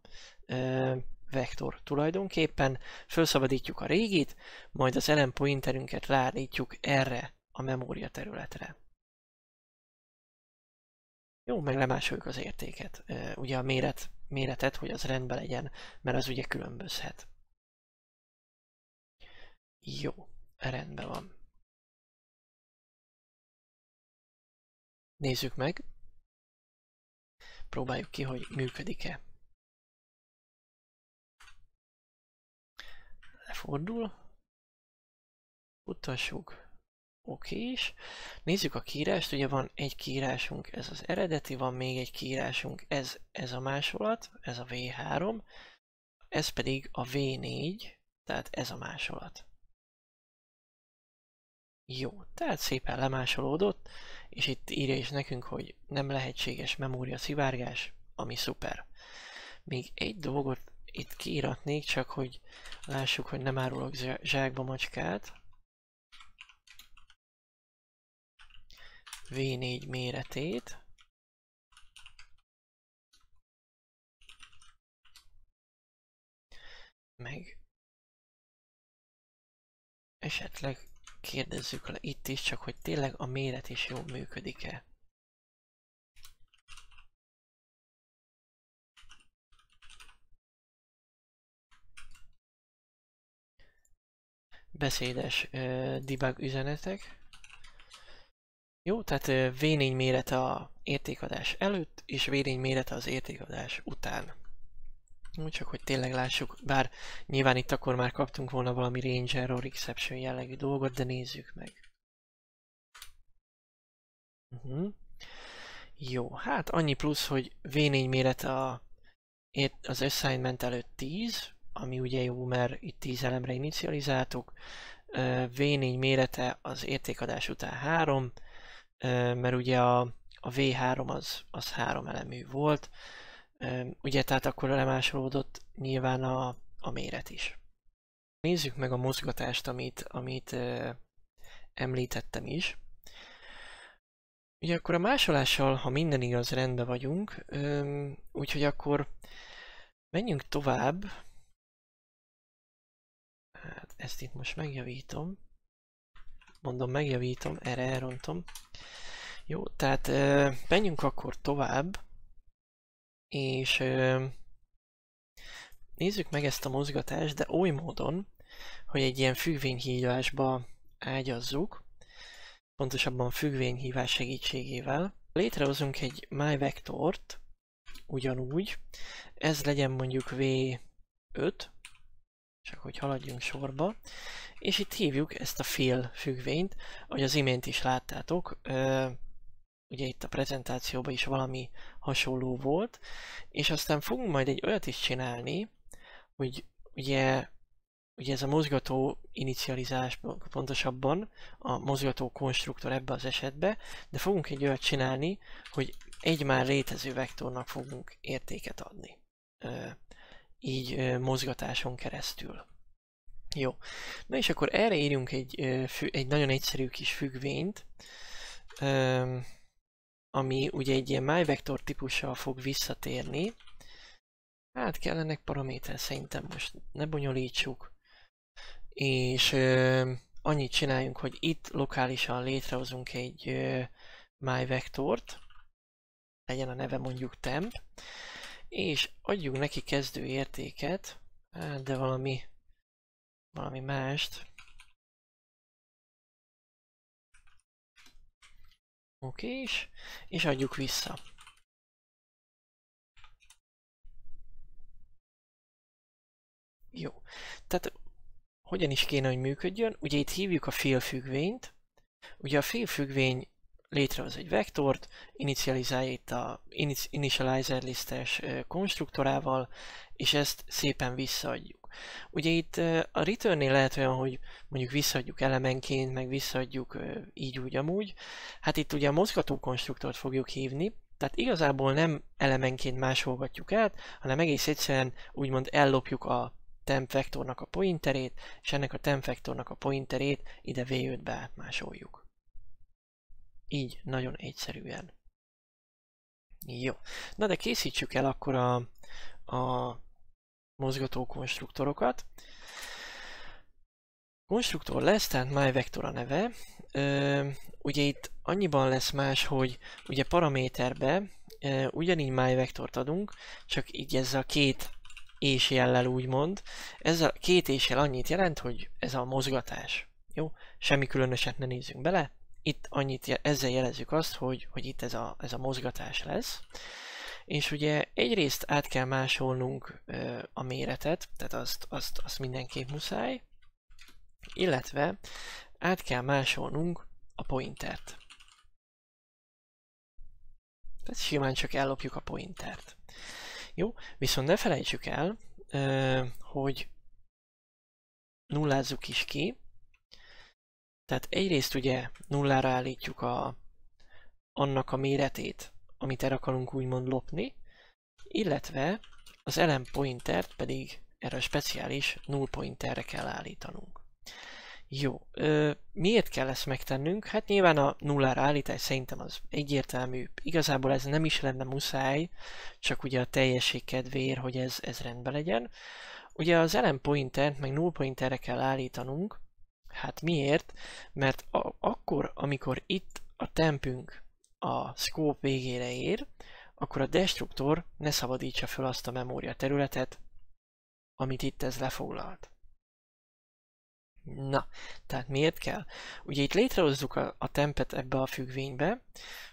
Speaker 1: ö, vektor tulajdonképpen. Felszabadítjuk a régit, majd az elem pointerünket ráállítjuk erre a memória területre. Jó, meg lemásoljuk az értéket. Ugye a méret, méretet, hogy az rendben legyen, mert az ugye különbözhet. Jó, rendben van. Nézzük meg. Próbáljuk ki, hogy működik-e. Lefordul. Utassuk. Oké is. Nézzük a kiírást, ugye van egy kiírásunk, ez az eredeti, van még egy kiírásunk, ez, ez a másolat, ez a V3, ez pedig a V4, tehát ez a másolat. Jó, tehát szépen lemásolódott, és itt írja is nekünk, hogy nem lehetséges memória szivárgás, ami szuper. Még egy dolgot itt kiíratnék, csak hogy lássuk, hogy nem árulok zsákba macskát. V4 méretét. Meg esetleg kérdezzük le itt is, csak hogy tényleg a méret is jól működik-e. Beszédes uh, debug üzenetek. Jó, tehát uh, V4 mérete a értékadás előtt, és V4 mérete az értékadás után. Úgy csak, hogy tényleg lássuk, bár nyilván itt akkor már kaptunk volna valami range error exception jellegű dolgot, de nézzük meg. Uh-huh. Jó, hát annyi plusz, hogy V4 méret a, az assignment előtt 10, ami ugye jó, mert itt 10 elemre inicializáltuk. V4 mérete az értékadás után 3, mert ugye a, a V3 az, az 3 elemű volt, Ugye, tehát akkor lemásolódott nyilván a, a méret is. Nézzük meg a mozgatást, amit, amit említettem is. Ugye akkor a másolással, ha minden igaz, rendben vagyunk, úgyhogy akkor menjünk tovább. Hát ezt itt most megjavítom. Mondom, megjavítom, erre elrontom. Jó, tehát uh, menjünk akkor tovább. És ö, nézzük meg ezt a mozgatást, de oly módon, hogy egy ilyen függvényhívásba ágyazzuk, pontosabban függvényhívás segítségével. Létrehozunk egy myvektort, ugyanúgy, ez legyen mondjuk V5, csak hogy haladjunk sorba, és itt hívjuk ezt a fill függvényt, ahogy az imént is láttátok, ugye itt a prezentációban is valami hasonló volt, és aztán fogunk majd egy olyat is csinálni, hogy ugye, ugye ez a mozgató inicializás pontosabban, a mozgató konstruktor ebbe az esetbe, de fogunk egy olyat csinálni, hogy egy már létező vektornak fogunk értéket adni. Így mozgatáson keresztül. Jó. Na és akkor erre írjunk egy, egy nagyon egyszerű kis függvényt, ami ugye egy ilyen myvector típussal fog visszatérni. Hát kellenek paraméter, szerintem most ne bonyolítsuk. És annyit csináljunk, hogy itt lokálisan létrehozunk egy ö, myvektort, legyen a neve mondjuk temp, és adjuk neki kezdő értéket, hát de valami, valami mást, Oké, és, és adjuk vissza. Jó. Tehát hogyan is kéne, hogy működjön? Ugye itt hívjuk a fill függvényt. Ugye a fill függvény létrehoz egy vektort, inicializálja itt a initializer listes konstruktorával, és ezt szépen visszaadjuk. Ugye itt a return lehet olyan, hogy mondjuk visszaadjuk elemenként, meg visszaadjuk így úgy amúgy. Hát itt ugye a mozgató konstruktort fogjuk hívni, tehát igazából nem elemenként másolgatjuk át, hanem egész egyszerűen úgymond ellopjuk a temp vektornak a pointerét, és ennek a temp vektornak a pointerét ide V5-be átmásoljuk. Így, nagyon egyszerűen. Jó. Na de készítsük el akkor a, a mozgató konstruktorokat. Konstruktor lesz, tehát myvector a neve. Ö, ugye itt annyiban lesz más, hogy ugye paraméterbe ö, ugyanígy myvektort adunk, csak így ez a két és jellel úgymond. Ez a két és jel annyit jelent, hogy ez a mozgatás. Jó? Semmi különöset ne nézzünk bele. Itt annyit, ezzel jelezzük azt, hogy, hogy itt ez a, ez a mozgatás lesz és ugye egyrészt át kell másolnunk a méretet, tehát azt, azt, azt mindenképp muszáj, illetve át kell másolnunk a pointert. Tehát simán csak ellopjuk a pointert. Jó, viszont ne felejtsük el, hogy nullázzuk is ki, tehát egyrészt ugye nullára állítjuk a, annak a méretét, amit el akarunk úgymond lopni, illetve az elem pointert pedig erre a speciális null pointerre kell állítanunk. Jó, ö, miért kell ezt megtennünk? Hát nyilván a nullára állítás szerintem az egyértelmű. Igazából ez nem is lenne muszáj, csak ugye a teljesség kedvéért, hogy ez, ez rendben legyen. Ugye az elem pointert meg null pointerre kell állítanunk. Hát miért? Mert a, akkor, amikor itt a tempünk a scope végére ér, akkor a destruktor ne szabadítsa fel azt a memória területet, amit itt ez lefoglalt. Na, tehát miért kell? Ugye itt létrehozzuk a, a tempet ebbe a függvénybe,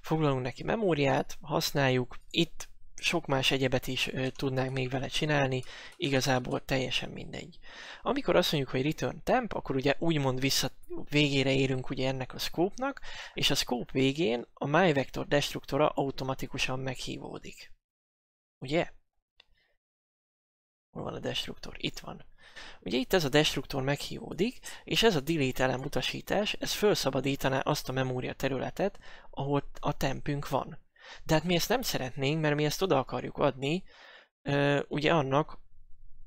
Speaker 1: foglalunk neki memóriát, használjuk, itt sok más egyebet is tudnánk még vele csinálni, igazából teljesen mindegy. Amikor azt mondjuk, hogy return temp, akkor ugye úgymond vissza végére érünk ugye ennek a scope-nak, és a scope végén a myvector destruktora automatikusan meghívódik. Ugye? Hol van a destruktor? Itt van. Ugye itt ez a destruktor meghívódik, és ez a delete elem utasítás, ez felszabadítaná azt a memória területet, ahol a tempünk van. De hát mi ezt nem szeretnénk, mert mi ezt oda akarjuk adni, ugye annak,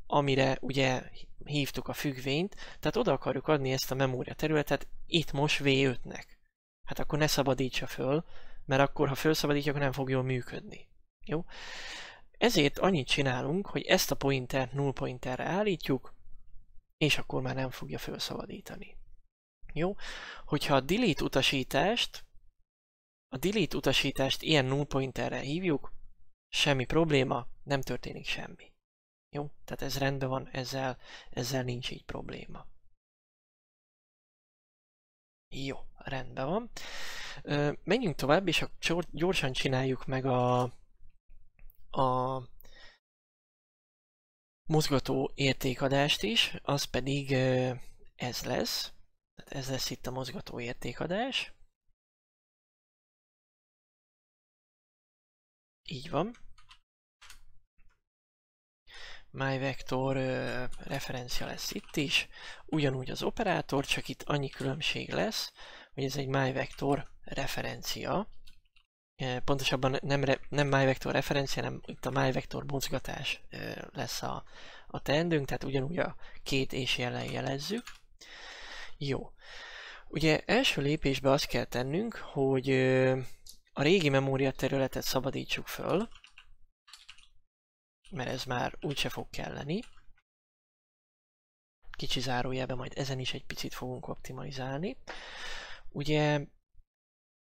Speaker 1: amire ugye hívtuk a függvényt, tehát oda akarjuk adni ezt a memória területet itt most V5-nek. Hát akkor ne szabadítsa föl, mert akkor, ha felszabadítja, akkor nem fog jól működni. Jó? Ezért annyit csinálunk, hogy ezt a pointert null pointerre állítjuk, és akkor már nem fogja felszabadítani. Jó? Hogyha a delete utasítást a delete utasítást ilyen null pointerre hívjuk, semmi probléma, nem történik semmi. Jó? Tehát ez rendben van, ezzel, ezzel nincs így probléma. Jó, rendben van. menjünk tovább, és gyorsan csináljuk meg a, a mozgató értékadást is, az pedig ez lesz. Tehát ez lesz itt a mozgató értékadás. Így van. MyVector referencia lesz itt is, ugyanúgy az operátor, csak itt annyi különbség lesz, hogy ez egy MyVector referencia. Pontosabban nem, re, nem MyVector referencia, hanem itt a MyVector mozgatás lesz a, a teendőnk, tehát ugyanúgy a két és jelen jelezzük. Jó. Ugye első lépésben azt kell tennünk, hogy a régi memória területet szabadítsuk föl, mert ez már úgyse fog kelleni. Kicsi zárójelben majd ezen is egy picit fogunk optimalizálni. Ugye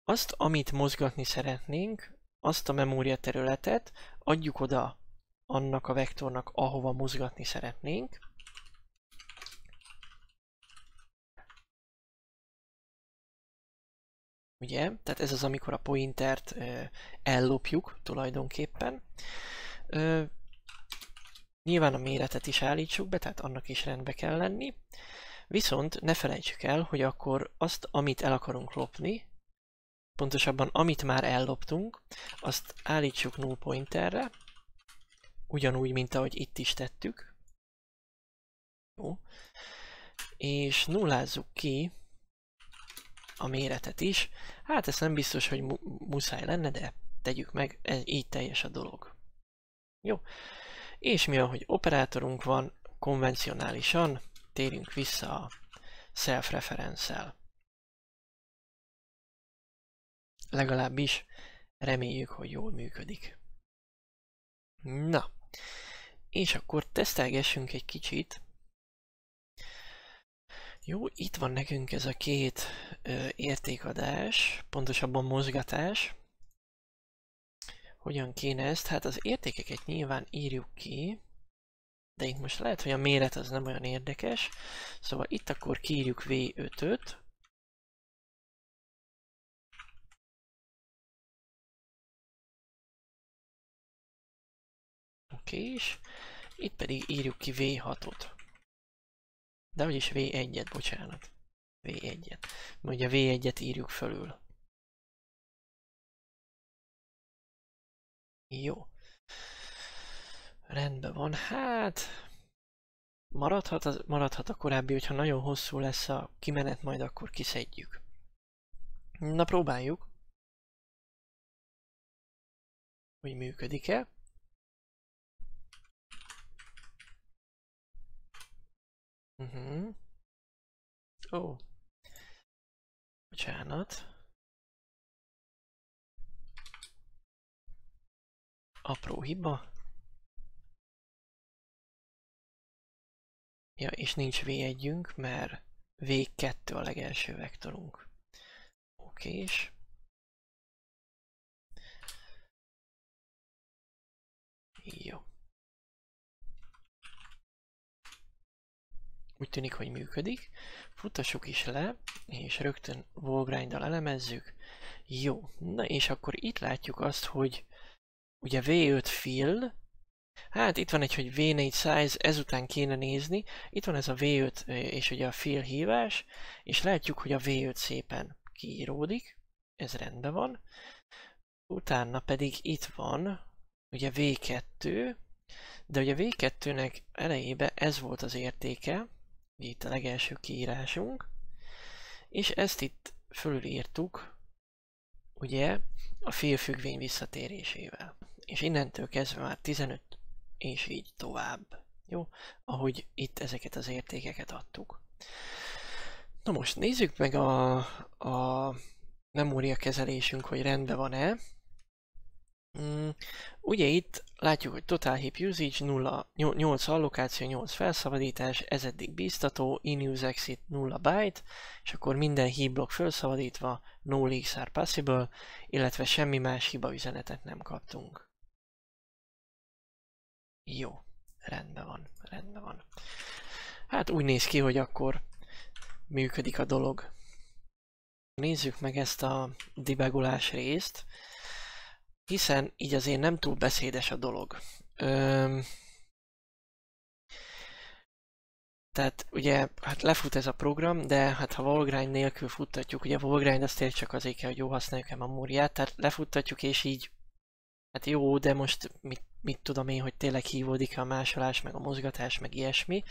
Speaker 1: azt, amit mozgatni szeretnénk, azt a memória területet adjuk oda annak a vektornak, ahova mozgatni szeretnénk. Ugye? Tehát ez az, amikor a pointert ellopjuk tulajdonképpen. Nyilván a méretet is állítsuk be, tehát annak is rendbe kell lenni. Viszont ne felejtsük el, hogy akkor azt, amit el akarunk lopni, pontosabban amit már elloptunk, azt állítsuk null pointerre, ugyanúgy, mint ahogy itt is tettük. Jó. És nullázzuk ki a méretet is. Hát ez nem biztos, hogy mu muszáj lenne, de tegyük meg, ez így teljes a dolog. Jó. És mi, ahogy operátorunk van, konvencionálisan térjünk vissza a self-reference-el. Legalábbis reméljük, hogy jól működik. Na, és akkor tesztelgessünk egy kicsit. Jó, itt van nekünk ez a két ö, értékadás, pontosabban mozgatás. Hogyan kéne ezt? Hát az értékeket nyilván írjuk ki, de itt most lehet, hogy a méret az nem olyan érdekes. Szóval itt akkor kiírjuk V5-öt, Oké, és itt pedig írjuk ki V6-ot. De vagyis V1-et, bocsánat. V1-et. Ugye V1-et írjuk fölül. Jó. Rendben van. Hát... Maradhat, az, maradhat a korábbi, hogyha nagyon hosszú lesz a kimenet, majd akkor kiszedjük. Na próbáljuk. Hogy működik-e. Uh -huh. Ó. Oh. Bocsánat. apró hiba. Ja, és nincs V1-ünk, mert V2 a legelső vektorunk. Oké, és Jó. Úgy tűnik, hogy működik. Futtassuk is le, és rögtön Volgrind-dal elemezzük. Jó, na és akkor itt látjuk azt, hogy Ugye V5 fill, hát itt van egy, hogy V4 size, ezután kéne nézni, itt van ez a V5 és ugye a fill hívás, és látjuk, hogy a V5 szépen kiíródik, ez rendben van, utána pedig itt van ugye V2, de ugye V2-nek elejébe ez volt az értéke, itt a legelső kiírásunk, és ezt itt fölírtuk, ugye a félfüggvény visszatérésével. És innentől kezdve már 15 és így tovább. Jó? Ahogy itt ezeket az értékeket adtuk. Na most nézzük meg a, a memória kezelésünk, hogy rendben van-e. Mm, ugye itt látjuk, hogy Total Heap Usage 0, 8 allokáció, 8 felszabadítás, ez eddig bíztató, in-use exit 0 byte, és akkor minden heap block felszabadítva, no are possible, illetve semmi más hiba üzenetet nem kaptunk. Jó, rendben van, rendben van. Hát úgy néz ki, hogy akkor működik a dolog. Nézzük meg ezt a debugolás részt hiszen így azért nem túl beszédes a dolog. Öm, Tehát ugye, hát lefut ez a program, de hát ha Volgrind nélkül futtatjuk, ugye Volgrind azt tényleg csak azért kell, hogy jó használjuk a memóriát, tehát lefuttatjuk és így, hát jó, de most mit, mit tudom én, hogy tényleg hívódik a másolás, meg a mozgatás, meg ilyesmi.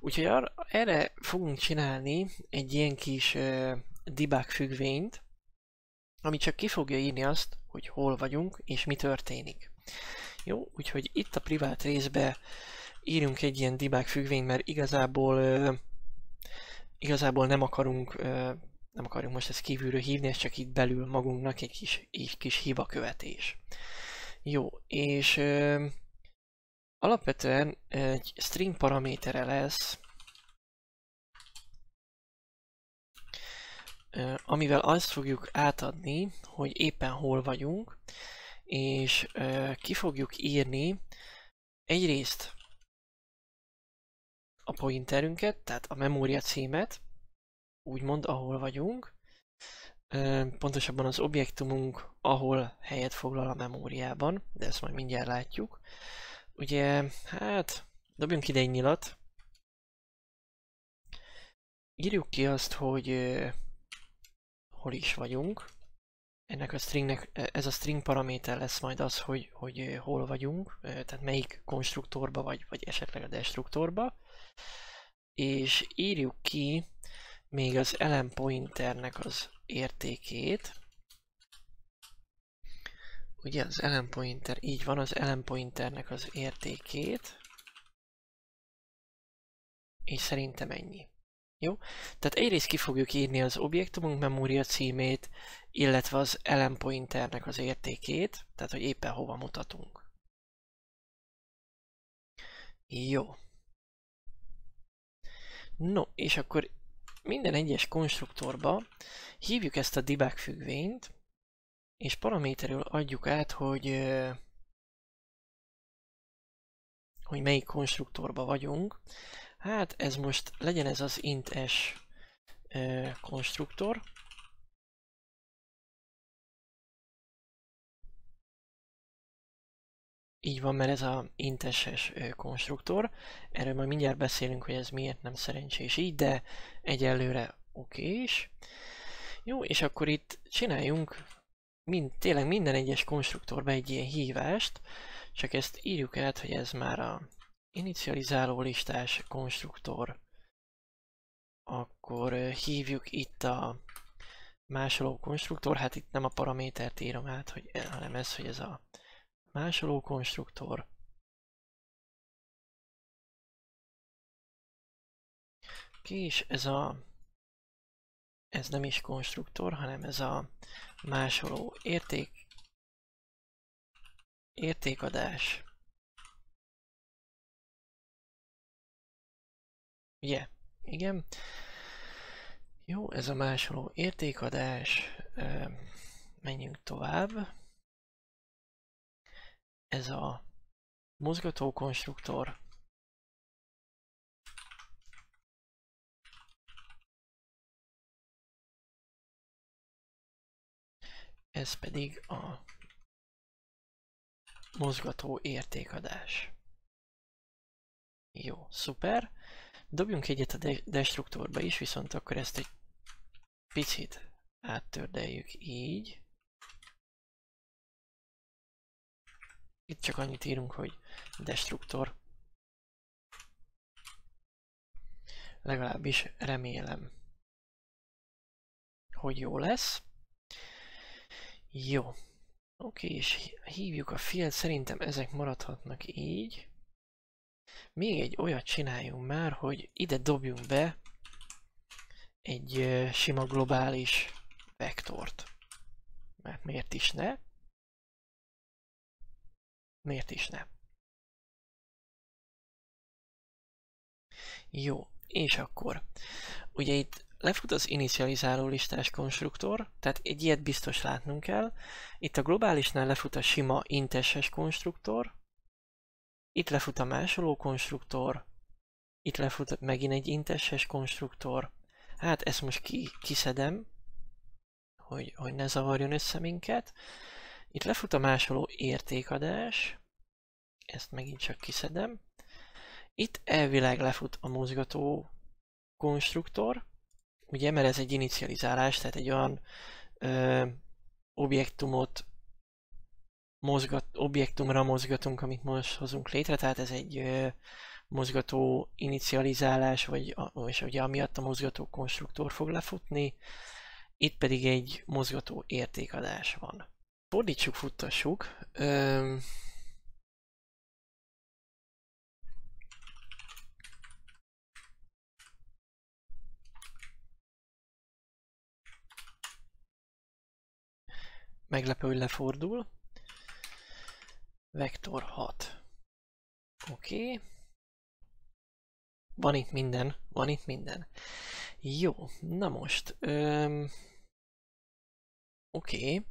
Speaker 1: Úgyhogy ar- erre fogunk csinálni egy ilyen kis uh, debug függvényt, ami csak ki fogja írni azt, hogy hol vagyunk és mi történik. Jó, úgyhogy itt a privát részbe írjunk egy ilyen debug függvényt, mert igazából uh, igazából nem akarunk uh, nem akarjuk most ezt kívülről hívni, ez csak itt belül magunknak egy kis, egy kis hiba követés. Jó, és uh, alapvetően egy string paramétere lesz, amivel azt fogjuk átadni, hogy éppen hol vagyunk, és ki fogjuk írni egyrészt a pointerünket, tehát a memória címet, úgymond, ahol vagyunk, pontosabban az objektumunk, ahol helyet foglal a memóriában, de ezt majd mindjárt látjuk. Ugye, hát, dobjunk ide egy nyilat. Írjuk ki azt, hogy hol is vagyunk. Ennek a stringnek, ez a string paraméter lesz majd az, hogy, hogy hol vagyunk, tehát melyik konstruktorba vagy, vagy esetleg a destruktorba és írjuk ki még az elem pointernek az értékét. Ugye az elem pointer, így van, az elem pointernek az értékét. És szerintem ennyi. Jó? Tehát egyrészt ki fogjuk írni az objektumunk memória címét, illetve az elem pointernek az értékét, tehát hogy éppen hova mutatunk. Jó. No, és akkor minden egyes konstruktorba hívjuk ezt a debug függvényt, és paraméterül adjuk át, hogy, hogy melyik konstruktorba vagyunk. Hát ez most legyen ez az int s konstruktor, Így van, mert ez a inteses konstruktor. Erről majd mindjárt beszélünk, hogy ez miért nem szerencsés így, de egyelőre okés. Jó, és akkor itt csináljunk mind, tényleg minden egyes konstruktorba egy ilyen hívást, csak ezt írjuk át, hogy ez már a inicializáló listás konstruktor. Akkor hívjuk itt a másoló konstruktor, hát itt nem a paramétert írom át, hogy, hanem ez, hogy ez a Másoló konstruktor. És ez a ez nem is konstruktor, hanem ez a másoló érték értékadás. Ugye? Igen. Jó, ez a másoló értékadás. Menjünk tovább ez a mozgató konstruktor ez pedig a mozgató értékadás. Jó, szuper. Dobjunk egyet a de destruktorba is, viszont akkor ezt egy picit áttördeljük így. Itt csak annyit írunk, hogy destruktor. Legalábbis remélem, hogy jó lesz. Jó. Oké, és hívjuk a field, szerintem ezek maradhatnak így. Még egy olyat csináljunk már, hogy ide dobjunk be egy sima globális vektort. Mert miért is ne? Miért is ne? Jó, és akkor, ugye itt lefut az inicializáló listás konstruktor, tehát egy ilyet biztos látnunk kell. Itt a globálisnál lefut a sima inteses konstruktor, itt lefut a másoló konstruktor, itt lefut megint egy inteses konstruktor. Hát ezt most ki, kiszedem, hogy, hogy ne zavarjon össze minket. Itt lefut a másoló értékadás, ezt megint csak kiszedem, Itt elvileg lefut a mozgató konstruktor, ugye, mert ez egy inicializálás, tehát egy olyan ö, objektumot mozgat, objektumra mozgatunk, amit most hozunk létre, tehát ez egy ö, mozgató inicializálás, vagy és ugye amiatt a mozgató konstruktor fog lefutni, itt pedig egy mozgató értékadás van. Fordítsuk, futtassuk. Ö, Meglepő, hogy lefordul. Vektor 6. Oké. Okay. Van itt minden, van itt minden. Jó, na most. Öm... Oké. Okay.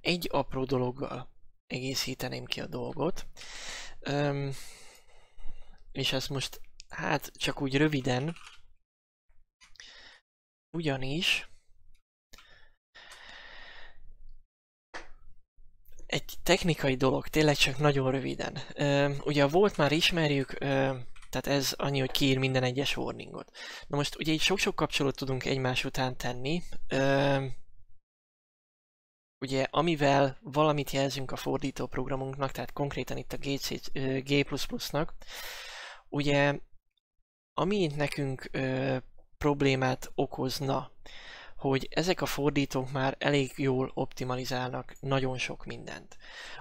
Speaker 1: Egy apró dologgal egészíteném ki a dolgot. Öm... És ezt most, hát csak úgy röviden. Ugyanis egy technikai dolog, tényleg csak nagyon röviden. Ugye a volt már ismerjük, tehát ez annyi, hogy kiír minden egyes warningot. Na most ugye így sok-sok kapcsolót tudunk egymás után tenni. Ugye amivel valamit jelzünk a fordító programunknak, tehát konkrétan itt a G++-nak, ugye ami nekünk problémát okozna, hogy ezek a fordítók már elég jól optimalizálnak nagyon sok mindent.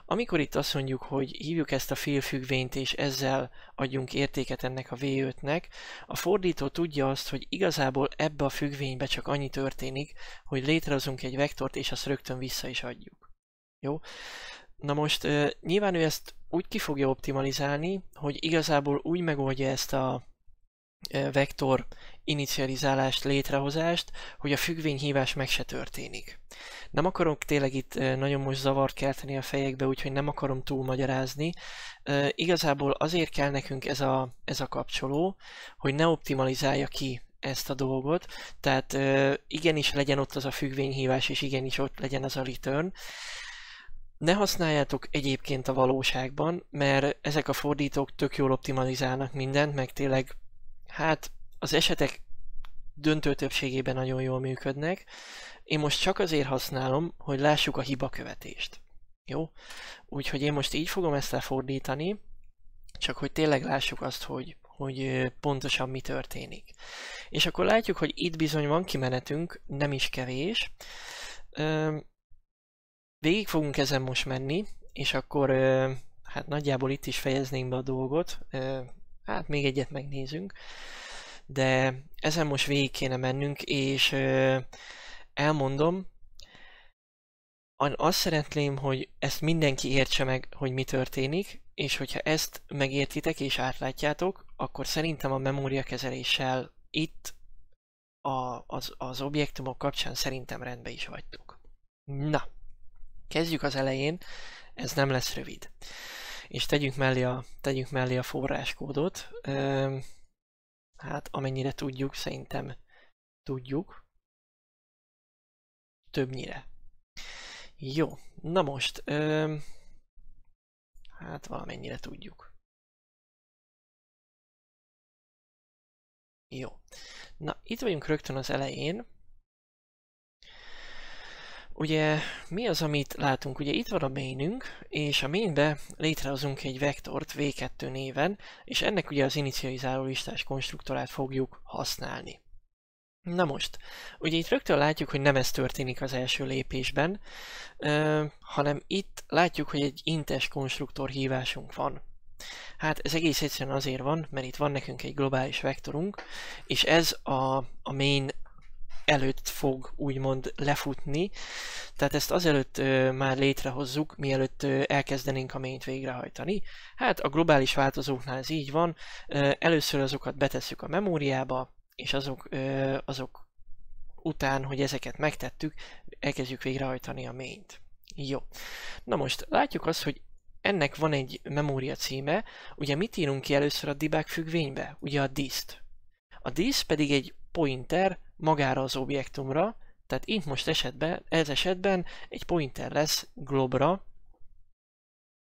Speaker 1: Amikor itt azt mondjuk, hogy hívjuk ezt a félfüggvényt, és ezzel adjunk értéket ennek a V5-nek, a fordító tudja azt, hogy igazából ebbe a függvénybe csak annyi történik, hogy létrehozunk egy vektort, és azt rögtön vissza is adjuk. Jó? Na most nyilván ő ezt úgy ki fogja optimalizálni, hogy igazából úgy megoldja ezt a vektor inicializálást, létrehozást, hogy a függvényhívás meg se történik. Nem akarok tényleg itt nagyon most zavart kelteni a fejekbe, úgyhogy nem akarom túl magyarázni. Igazából azért kell nekünk ez a, ez a kapcsoló, hogy ne optimalizálja ki ezt a dolgot, tehát igenis legyen ott az a függvényhívás, és igenis ott legyen az a return. Ne használjátok egyébként a valóságban, mert ezek a fordítók tök jól optimalizálnak mindent, meg tényleg hát az esetek döntő többségében nagyon jól működnek. Én most csak azért használom, hogy lássuk a hibakövetést. Jó? Úgyhogy én most így fogom ezt lefordítani, csak hogy tényleg lássuk azt, hogy, hogy pontosan mi történik. És akkor látjuk, hogy itt bizony van kimenetünk, nem is kevés. Végig fogunk ezen most menni, és akkor hát nagyjából itt is fejeznénk be a dolgot. Hát még egyet megnézünk. De ezen most végig kéne mennünk, és elmondom, azt szeretném, hogy ezt mindenki értse meg, hogy mi történik, és hogyha ezt megértitek és átlátjátok, akkor szerintem a memóriakezeléssel itt a, az, az objektumok kapcsán szerintem rendben is vagytok. Na, kezdjük az elején, ez nem lesz rövid és tegyünk mellé a, tegyünk mellé a forráskódot. Hát amennyire tudjuk, szerintem tudjuk. Többnyire. Jó, na most, hát valamennyire tudjuk. Jó. Na, itt vagyunk rögtön az elején. Ugye mi az, amit látunk? Ugye itt van a mainünk, és a mainbe létrehozunk egy vektort v2 néven, és ennek ugye az inicializáló listás konstruktorát fogjuk használni. Na most, ugye itt rögtön látjuk, hogy nem ez történik az első lépésben, hanem itt látjuk, hogy egy intes konstruktor hívásunk van. Hát ez egész egyszerűen azért van, mert itt van nekünk egy globális vektorunk, és ez a, a main előtt fog úgymond lefutni. Tehát ezt azelőtt ö, már létrehozzuk, mielőtt ö, elkezdenénk a main végrehajtani. Hát a globális változóknál ez így van. Ö, először azokat betesszük a memóriába, és azok, ö, azok után, hogy ezeket megtettük, elkezdjük végrehajtani a main-t. Jó. Na most látjuk azt, hogy ennek van egy memória címe, ugye mit írunk ki először a debug függvénybe? Ugye a dist. A dist pedig egy pointer magára az objektumra, tehát itt most esetben, ez esetben egy pointer lesz globra,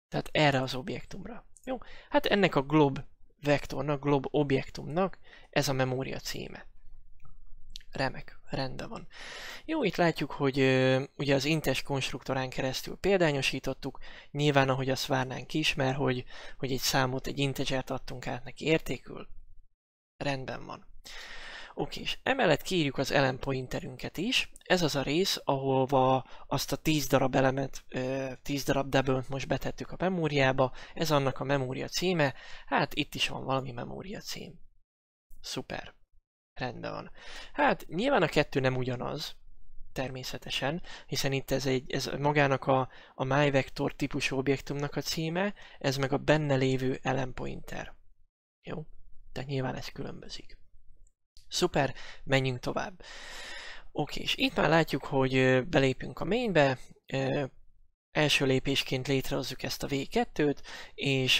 Speaker 1: tehát erre az objektumra. Jó? Hát ennek a glob vektornak, glob objektumnak ez a memória címe. Remek, rendben van. Jó, itt látjuk, hogy ö, ugye az intes konstruktorán keresztül példányosítottuk, nyilván ahogy azt várnánk is, mert hogy, hogy egy számot, egy integert adtunk át neki értékül, rendben van. Oké, és emellett kiírjuk az elem pointerünket is. Ez az a rész, ahova azt a 10 darab elemet, 10 darab double most betettük a memóriába. Ez annak a memória címe. Hát itt is van valami memória cím. Szuper. Rendben van. Hát nyilván a kettő nem ugyanaz, természetesen, hiszen itt ez, egy, ez magának a, a myvector típusú objektumnak a címe, ez meg a benne lévő elem pointer. Jó? Tehát nyilván ez különbözik. Szuper, menjünk tovább. Oké, és itt már látjuk, hogy belépünk a mainbe, első lépésként létrehozzuk ezt a V2-t, és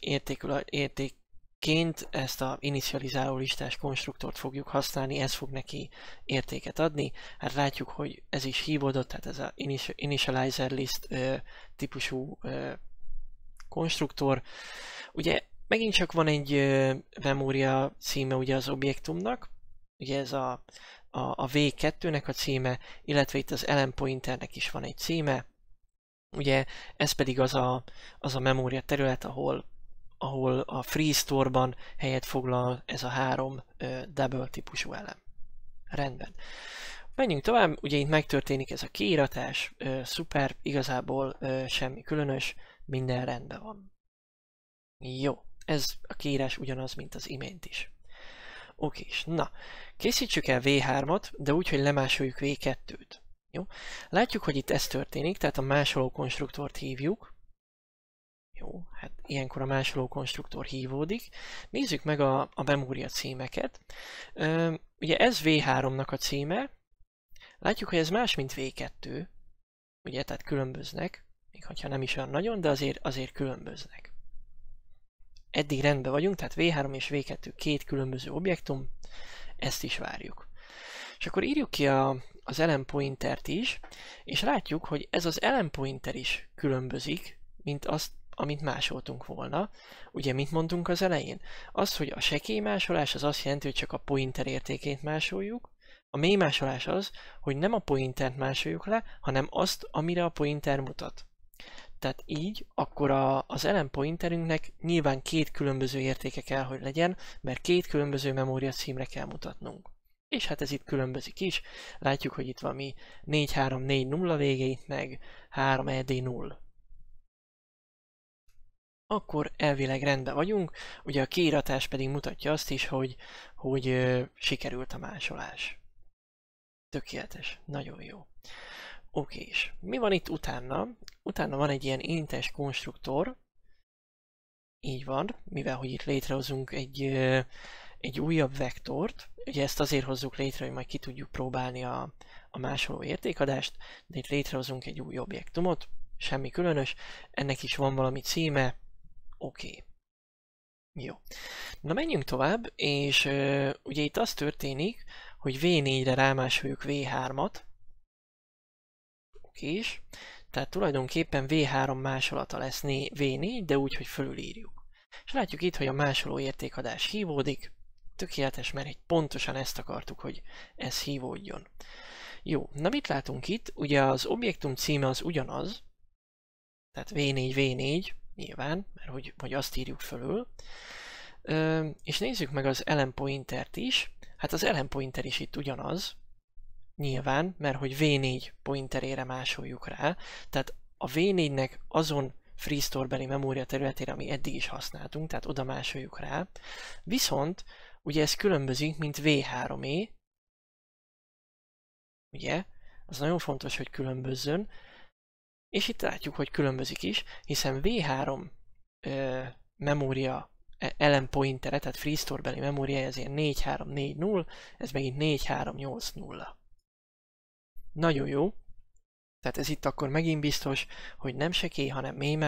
Speaker 1: értékül, értékként ezt a initializáló listás konstruktort fogjuk használni, ez fog neki értéket adni. Hát látjuk, hogy ez is hívódott, tehát ez a initializer list típusú konstruktor. Ugye Megint csak van egy memória címe ugye az objektumnak, ugye ez a, a, a V2-nek a címe, illetve itt az elem pointernek is van egy címe, ugye ez pedig az a, az a memória terület, ahol, ahol a Free Store-ban helyet foglal ez a három uh, double típusú elem. Rendben. Menjünk tovább, ugye itt megtörténik ez a kiíratás, uh, szuper, igazából uh, semmi különös, minden rendben van. Jó. Ez a kiírás ugyanaz, mint az imént is. Oké, és na, készítsük el V3-at, de úgy, hogy lemásoljuk V2-t. Jó? Látjuk, hogy itt ez történik, tehát a másoló konstruktort hívjuk. Jó, hát ilyenkor a másoló konstruktor hívódik. Nézzük meg a, a memória címeket. Üm, ugye ez V3-nak a címe. Látjuk, hogy ez más, mint V2. Ugye, tehát különböznek, még ha nem is olyan nagyon, de azért, azért különböznek eddig rendben vagyunk, tehát V3 és V2 két különböző objektum, ezt is várjuk. És akkor írjuk ki a, az elem pointert is, és látjuk, hogy ez az elem pointer is különbözik, mint azt, amit másoltunk volna. Ugye, mint mondtunk az elején? Az, hogy a sekély másolás az azt jelenti, hogy csak a pointer értékét másoljuk, a mély másolás az, hogy nem a pointert másoljuk le, hanem azt, amire a pointer mutat. Tehát így, akkor a, az elem pointerünknek nyilván két különböző értéke kell, hogy legyen, mert két különböző memória címre kell mutatnunk. És hát ez itt különbözik is. Látjuk, hogy itt van mi 4340 a végeit, meg 3ED0. Akkor elvileg rendben vagyunk, ugye a kiíratás pedig mutatja azt is, hogy, hogy ö, sikerült a másolás. Tökéletes, nagyon jó. Oké, és mi van itt utána? Utána van egy ilyen intes konstruktor, így van, mivel hogy itt létrehozunk egy, egy újabb vektort, ugye ezt azért hozzuk létre, hogy majd ki tudjuk próbálni a, a másoló értékadást, de itt létrehozunk egy új objektumot, semmi különös, ennek is van valami címe, oké. Jó. Na menjünk tovább, és ugye itt az történik, hogy V4-re rámásoljuk V3-at, is. Tehát tulajdonképpen V3 másolata lesz V4, de úgy, hogy fölülírjuk. És látjuk itt, hogy a másoló értékadás hívódik. Tökéletes, mert egy pontosan ezt akartuk, hogy ez hívódjon. Jó, na mit látunk itt? Ugye az objektum címe az ugyanaz, tehát V4, V4, nyilván, mert hogy, hogy azt írjuk fölül. Ö, és nézzük meg az elem pointert is. Hát az elem pointer is itt ugyanaz, Nyilván, mert hogy V4 pointerére másoljuk rá, tehát a V4-nek azon FreeStore beli memória területére, ami eddig is használtunk, tehát oda másoljuk rá. Viszont ugye ez különbözik, mint V3E, ugye? Az nagyon fontos, hogy különbözzön. És itt látjuk, hogy különbözik is, hiszen V3 ö, memória e, elem pointere, tehát FreeStore beli memória, ezért 4340, ez megint 4380. Nagyon jó. Tehát ez itt akkor megint biztos, hogy nem sekély, hanem mély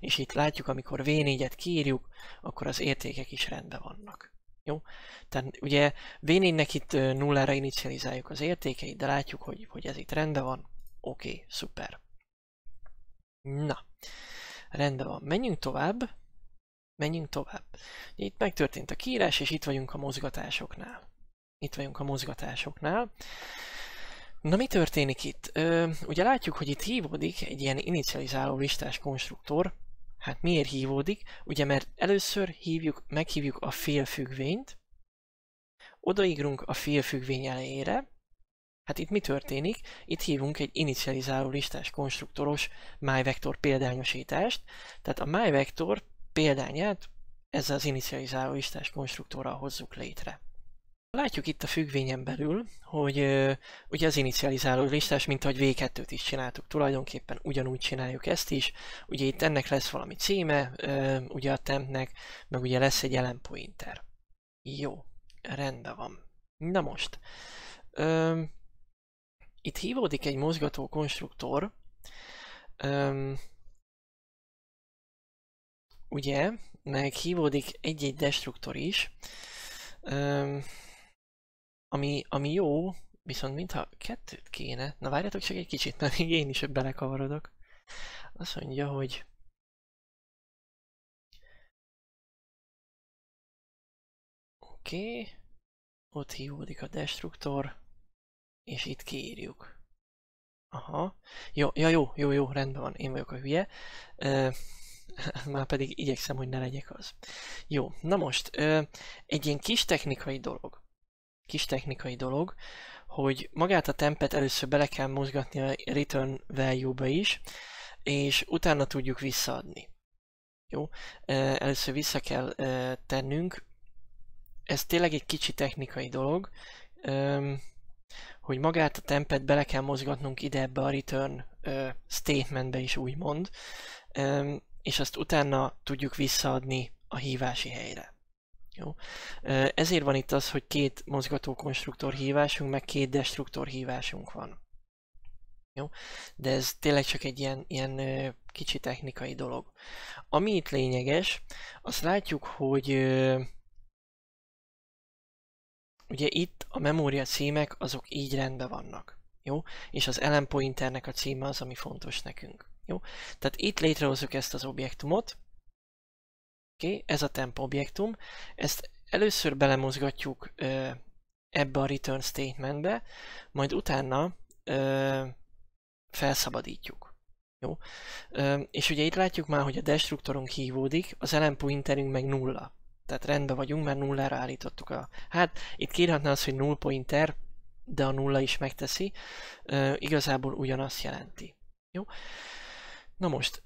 Speaker 1: és itt látjuk, amikor V4-et kiírjuk, akkor az értékek is rendben vannak. Jó? Tehát ugye V4-nek itt nullára inicializáljuk az értékeit, de látjuk, hogy, hogy ez itt rendben van. Oké, okay, szuper. Na, rendben van. Menjünk tovább. Menjünk tovább. Itt megtörtént a kiírás, és itt vagyunk a mozgatásoknál. Itt vagyunk a mozgatásoknál. Na mi történik itt? Ö, ugye látjuk, hogy itt hívódik egy ilyen inicializáló listás konstruktor. Hát miért hívódik? Ugye mert először hívjuk, meghívjuk a félfüggvényt, odaigrunk a félfüggvény elejére, Hát itt mi történik? Itt hívunk egy inicializáló listás konstruktoros myvector példányosítást, tehát a myvector példányát ezzel az inicializáló listás konstruktorral hozzuk létre. Látjuk itt a függvényen belül, hogy uh, ugye az inicializáló listás, mint ahogy V2-t is csináltuk, tulajdonképpen ugyanúgy csináljuk ezt is. Ugye itt ennek lesz valami címe, ugye a tempnek, meg ugye lesz egy jelen pointer. Jó, rendben van. Na most, uh, itt hívódik egy mozgató konstruktor, um, ugye, meg hívódik egy-egy destruktor is, um, ami, ami jó, viszont mintha kettőt kéne. Na várjatok csak egy kicsit, mert még én is belekavarodok. Azt mondja, hogy Oké, okay. ott hívódik a destruktor, és itt kiírjuk. Aha. Jó, ja, jó, jó, jó, rendben van, én vagyok a hülye. Uh, már pedig igyekszem, hogy ne legyek az. Jó, na most, uh, egy ilyen kis technikai dolog. Kis technikai dolog, hogy magát a tempet először bele kell mozgatni a return value-ba is, és utána tudjuk visszaadni. Jó, először vissza kell tennünk. Ez tényleg egy kicsi technikai dolog. Hogy magát a tempet bele kell mozgatnunk ide ebbe a return statementbe is úgymond, és azt utána tudjuk visszaadni a hívási helyre. Jó. Ezért van itt az, hogy két mozgató konstruktor hívásunk, meg két destruktor hívásunk van. Jó? De ez tényleg csak egy ilyen, ilyen kicsi technikai dolog. Ami itt lényeges, azt látjuk, hogy Ugye itt a memória címek azok így rendben vannak. Jó? És az elem pointernek a címe az, ami fontos nekünk. Jó? Tehát itt létrehozzuk ezt az objektumot. Oké, okay? ez a temp objektum. Ezt először belemozgatjuk ö, ebbe a return statementbe, majd utána ö, felszabadítjuk. Jó? Ö, és ugye itt látjuk már, hogy a destruktorunk hívódik, az elem pointerünk meg nulla. Tehát rendben vagyunk, mert nullára állítottuk a... Hát itt kírhatná az, hogy null pointer, de a nulla is megteszi. Uh, igazából ugyanazt jelenti. Jó? Na most,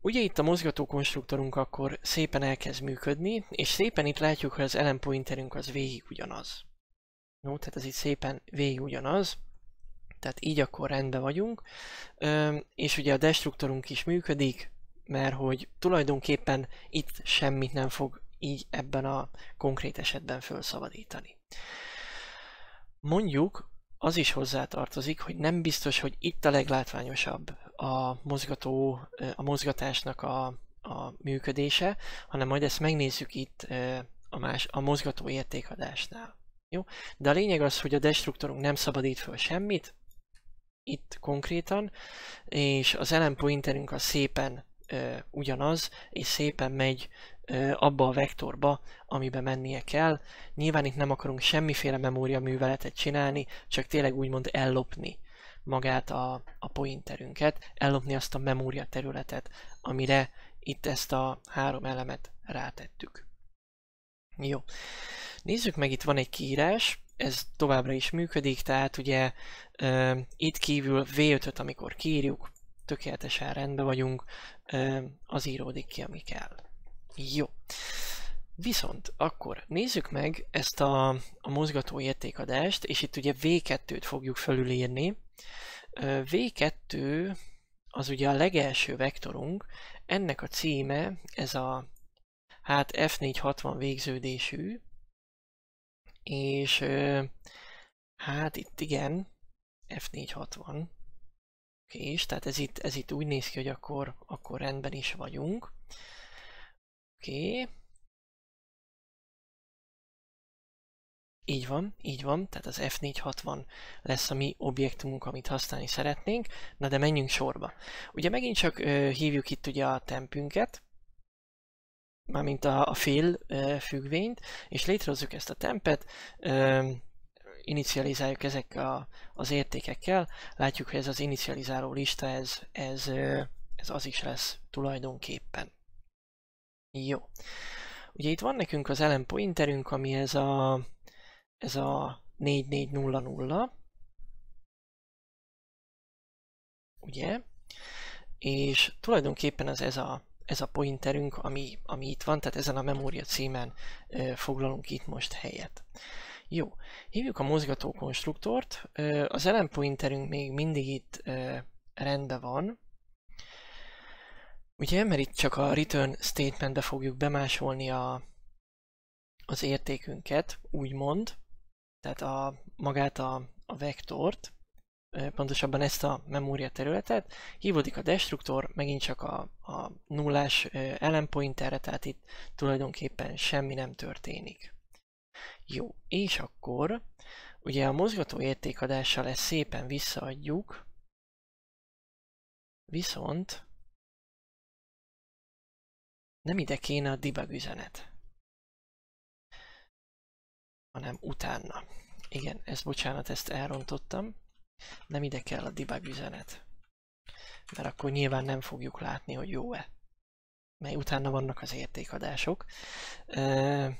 Speaker 1: ugye itt a mozgató konstruktorunk akkor szépen elkezd működni, és szépen itt látjuk, hogy az elem pointerünk az végig ugyanaz. Jó, tehát ez itt szépen végig ugyanaz. Tehát így akkor rendben vagyunk. És ugye a destruktorunk is működik, mert hogy tulajdonképpen itt semmit nem fog így ebben a konkrét esetben felszabadítani. Mondjuk az is hozzátartozik, hogy nem biztos, hogy itt a leglátványosabb a mozgató, a mozgatásnak a, a működése, hanem majd ezt megnézzük itt a, más, a mozgató értékadásnál. Jó? De a lényeg az, hogy a destruktorunk nem szabadít föl semmit, itt konkrétan, és az elem pointerünk az szépen ö, ugyanaz, és szépen megy abba a vektorba, amibe mennie kell. Nyilván itt nem akarunk semmiféle memória műveletet csinálni, csak tényleg úgymond ellopni magát a, a pointerünket, ellopni azt a memória területet, amire itt ezt a három elemet rátettük. Jó. Nézzük meg, itt van egy kiírás, ez továbbra is működik, tehát ugye uh, itt kívül V5-öt, amikor kiírjuk, tökéletesen rendben vagyunk, uh, az íródik ki, ami kell. Jó. Viszont akkor nézzük meg ezt a, a mozgató értékadást, és itt ugye V2-t fogjuk felülírni. V2 az ugye a legelső vektorunk, ennek a címe ez a hát F460 végződésű, és hát itt igen, F460, és tehát ez itt, ez itt úgy néz ki, hogy akkor, akkor rendben is vagyunk. Oké. Okay. Így van, így van, tehát az F460 lesz a mi objektumunk, amit használni szeretnénk. Na de menjünk sorba. Ugye megint csak ö, hívjuk itt ugye a tempünket, mármint a, a fél függvényt, és létrehozzuk ezt a tempet, inicializáljuk ezek a, az értékekkel, látjuk, hogy ez az inicializáló lista, ez, ez, ez az is lesz tulajdonképpen. Jó. Ugye itt van nekünk az elem pointerünk, ami ez a, ez a 4400, ugye? És tulajdonképpen az ez a, ez a pointerünk, ami, ami itt van, tehát ezen a memória címen e, foglalunk itt most helyet. Jó, hívjuk a mozgató konstruktort. E, az elem pointerünk még mindig itt e, rendben van, Ugye, mert itt csak a return statementbe fogjuk bemásolni a, az értékünket, úgymond, tehát a, magát a, a vektort, pontosabban ezt a memória területet, hívódik a destruktor, megint csak a, a nullás ellenpointerre, tehát itt tulajdonképpen semmi nem történik. Jó, és akkor ugye a mozgató értékadással ezt szépen visszaadjuk, viszont nem ide kéne a debug üzenet, hanem utána. Igen, ezt bocsánat, ezt elrontottam. Nem ide kell a debug üzenet. Mert akkor nyilván nem fogjuk látni, hogy jó-e. Mely utána vannak az értékadások. Uh,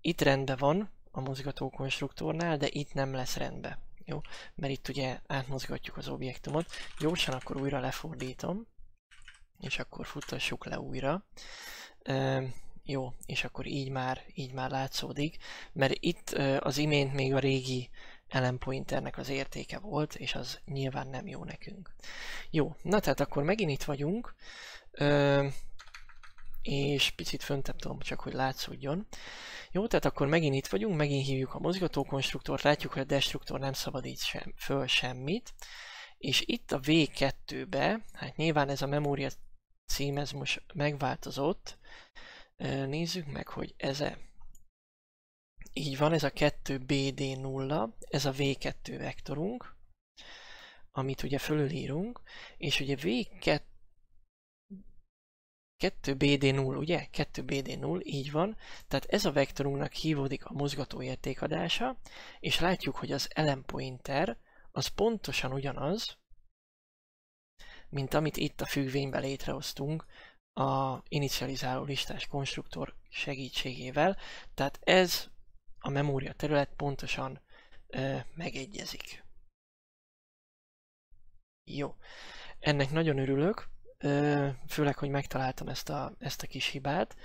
Speaker 1: itt rendben van a mozgató konstruktornál, de itt nem lesz rendben. Jó, mert itt ugye átmozgatjuk az objektumot. Gyorsan akkor újra lefordítom és akkor futtassuk le újra. E, jó, és akkor így már, így már látszódik, mert itt az imént még a régi ellenpointernek az értéke volt, és az nyilván nem jó nekünk. Jó, na tehát akkor megint itt vagyunk, és picit föntebb tudom, csak hogy látszódjon. Jó, tehát akkor megint itt vagyunk, megint hívjuk a mozgatókonstruktort, látjuk, hogy a destruktor nem szabadít sem, föl semmit, és itt a V2-be, hát nyilván ez a memória cím, ez most megváltozott. Nézzük meg, hogy ez -e. Így van, ez a 2BD0, ez a V2 vektorunk, amit ugye fölülírunk, és ugye V2 2BD0, ugye? 2BD0, így van. Tehát ez a vektorunknak hívódik a mozgató értékadása, és látjuk, hogy az elem pointer az pontosan ugyanaz, mint amit itt a függvényben létrehoztunk a inicializáló listás konstruktor segítségével. Tehát ez a memória terület pontosan ö, megegyezik. Jó. Ennek nagyon örülök, ö, főleg, hogy megtaláltam ezt a, ezt a kis hibát.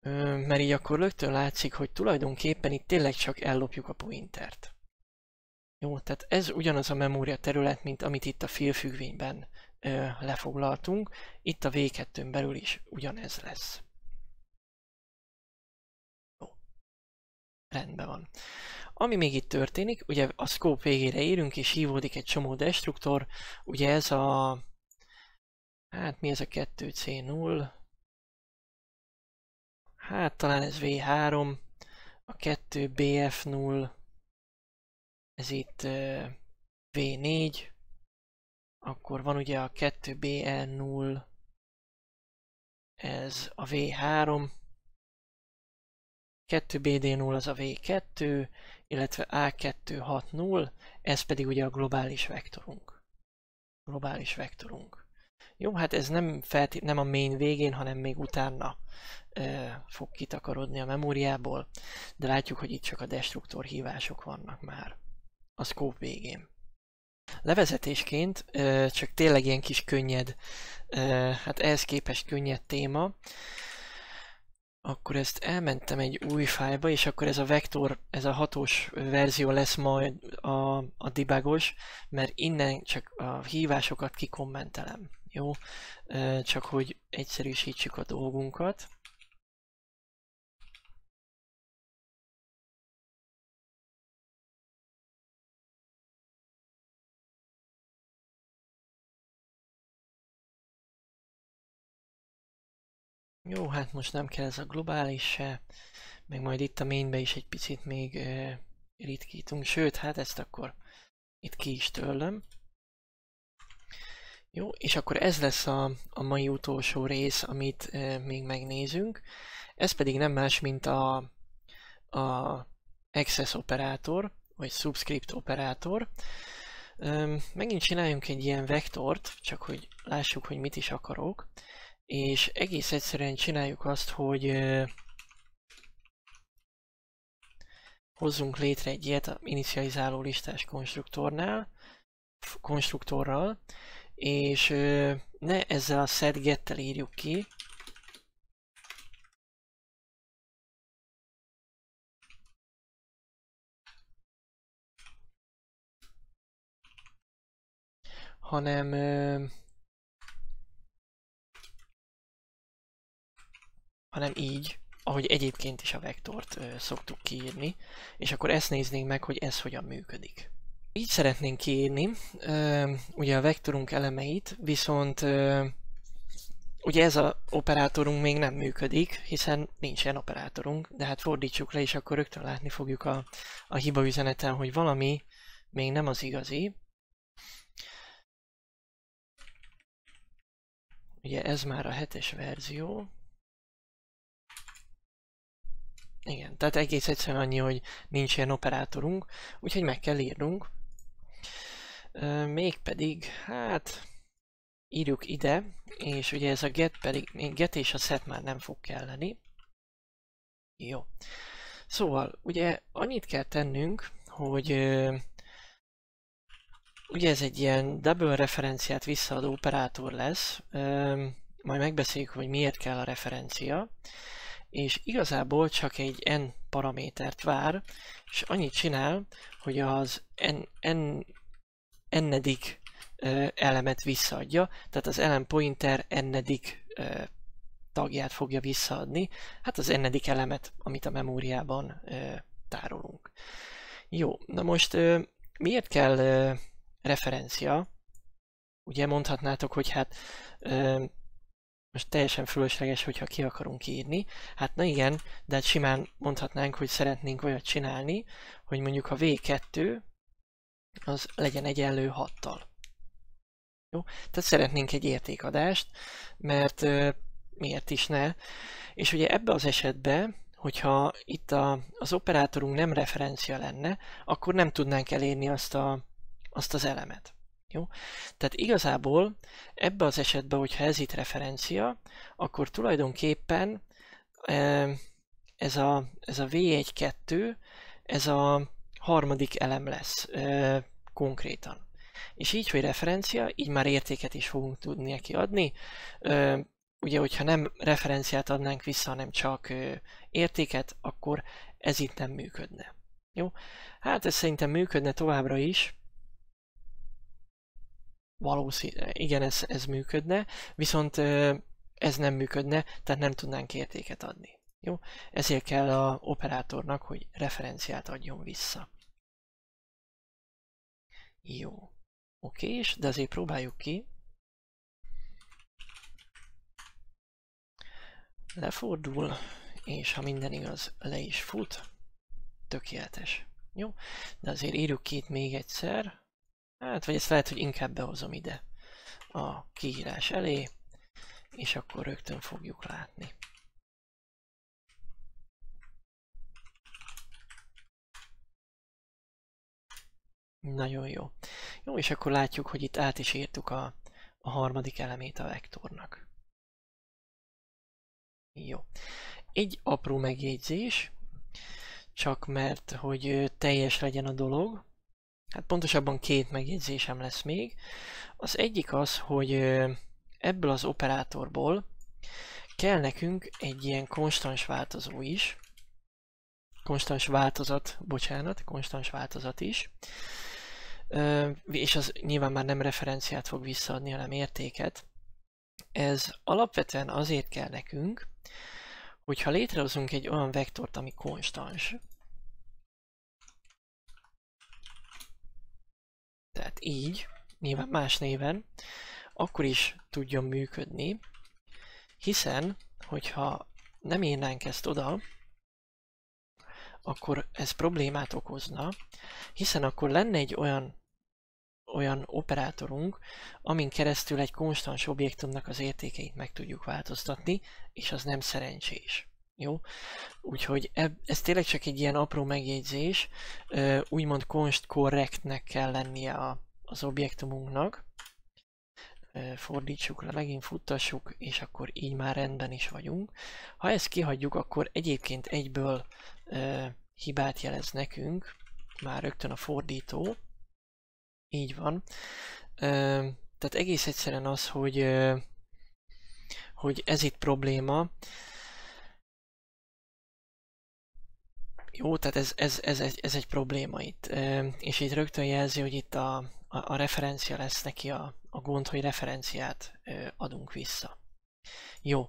Speaker 1: Ö, mert így akkor rögtön látszik, hogy tulajdonképpen itt tényleg csak ellopjuk a pointert. Jó, tehát ez ugyanaz a memória terület, mint amit itt a félfüggvényben lefoglaltunk. Itt a V2-n belül is ugyanez lesz. Jó. Rendben van. Ami még itt történik, ugye a scope végére érünk, és hívódik egy csomó destruktor. Ugye ez a... Hát mi ez a 2C0? Hát talán ez V3, a 2BF0, ez itt V4, akkor van ugye a 2BE0, ez a V3, 2BD0 az a V2, illetve A260, ez pedig ugye a globális vektorunk. Globális vektorunk. Jó, hát ez nem, nem a main végén, hanem még utána e, fog kitakarodni a memóriából, de látjuk, hogy itt csak a destruktor hívások vannak már a scope végén. Levezetésként csak tényleg ilyen kis könnyed, hát ehhez képest könnyed téma, akkor ezt elmentem egy új fájlba, és akkor ez a vektor, ez a hatós verzió lesz majd a, a debugos, mert innen csak a hívásokat kikommentelem. Jó? Csak hogy egyszerűsítsük a dolgunkat. Jó, hát most nem kell ez a globális se, meg majd itt a mainbe is egy picit még uh, ritkítunk, sőt, hát ezt akkor itt ki is törlöm. Jó, és akkor ez lesz a, a mai utolsó rész, amit e, még megnézünk. Ez pedig nem más, mint a, a access operátor, vagy subscript operátor. E, megint csináljunk egy ilyen vektort, csak hogy lássuk, hogy mit is akarok. És egész egyszerűen csináljuk azt, hogy hozzunk létre egy ilyet a inicializáló listás konstruktornál, konstruktorral, és ne ezzel a setget írjuk ki, hanem hanem így, ahogy egyébként is a vektort ö, szoktuk kiírni, és akkor ezt néznénk meg, hogy ez hogyan működik. Így szeretnénk kiírni ö, ugye a vektorunk elemeit, viszont ö, ugye ez az operátorunk még nem működik, hiszen nincs ilyen operátorunk, de hát fordítsuk le, és akkor rögtön látni fogjuk a, a hiba üzeneten, hogy valami még nem az igazi. Ugye ez már a hetes verzió, Igen, tehát egész egyszerűen annyi, hogy nincs ilyen operátorunk, úgyhogy meg kell írnunk. Mégpedig, hát írjuk ide, és ugye ez a get pedig, get és a set már nem fog kelleni. Jó. Szóval, ugye annyit kell tennünk, hogy ugye ez egy ilyen double referenciát visszaadó operátor lesz, majd megbeszéljük, hogy miért kell a referencia, és igazából csak egy n paramétert vár, és annyit csinál, hogy az n, n, n-edik elemet visszaadja, tehát az elem pointer n-edik tagját fogja visszaadni, hát az n elemet, amit a memóriában tárolunk. Jó, na most miért kell referencia? Ugye mondhatnátok, hogy hát most teljesen fölösleges, hogyha ki akarunk írni. Hát na igen, de hát simán mondhatnánk, hogy szeretnénk olyat csinálni, hogy mondjuk a V2 az legyen egyenlő 6-tal. Jó? Tehát szeretnénk egy értékadást, mert euh, miért is ne? És ugye ebbe az esetben, hogyha itt a, az operátorunk nem referencia lenne, akkor nem tudnánk elérni azt, a, azt az elemet. Jó? Tehát igazából ebbe az esetben, hogyha ez itt referencia, akkor tulajdonképpen ez a, ez a V1-2, ez a harmadik elem lesz konkrétan. És így, hogy referencia, így már értéket is fogunk tudni neki adni. Ugye, hogyha nem referenciát adnánk vissza, hanem csak értéket, akkor ez itt nem működne. Jó? Hát ez szerintem működne továbbra is, valószínűleg, igen, ez, ez működne, viszont ez nem működne, tehát nem tudnánk értéket adni. Jó? Ezért kell a operátornak, hogy referenciát adjon vissza. Jó. Oké, és de azért próbáljuk ki. Lefordul, és ha minden igaz, le is fut. Tökéletes. Jó? De azért írjuk ki itt még egyszer. Hát, vagy ezt lehet, hogy inkább behozom ide a kiírás elé, és akkor rögtön fogjuk látni. Nagyon jó. Jó, és akkor látjuk, hogy itt át is írtuk a, a harmadik elemét a vektornak. Jó. Egy apró megjegyzés, csak mert, hogy teljes legyen a dolog, Hát pontosabban két megjegyzésem lesz még. Az egyik az, hogy ebből az operátorból kell nekünk egy ilyen konstans változó is, konstans változat, bocsánat, konstans változat is, és az nyilván már nem referenciát fog visszaadni, hanem értéket. Ez alapvetően azért kell nekünk, hogyha létrehozunk egy olyan vektort, ami konstans, tehát így, nyilván más néven, akkor is tudjon működni, hiszen, hogyha nem írnánk ezt oda, akkor ez problémát okozna, hiszen akkor lenne egy olyan olyan operátorunk, amin keresztül egy konstans objektumnak az értékeit meg tudjuk változtatni, és az nem szerencsés. Jó? Úgyhogy ez tényleg csak egy ilyen apró megjegyzés, úgymond const correctnek kell lennie a, az objektumunknak. Fordítsuk le, megint futtassuk, és akkor így már rendben is vagyunk. Ha ezt kihagyjuk, akkor egyébként egyből hibát jelez nekünk, már rögtön a fordító. Így van. Tehát egész egyszerűen az, hogy, hogy ez itt probléma. Jó, tehát ez, ez, ez, egy, ez egy probléma itt. És itt rögtön jelzi, hogy itt a, a, a referencia lesz neki a, a gond, hogy referenciát adunk vissza. Jó,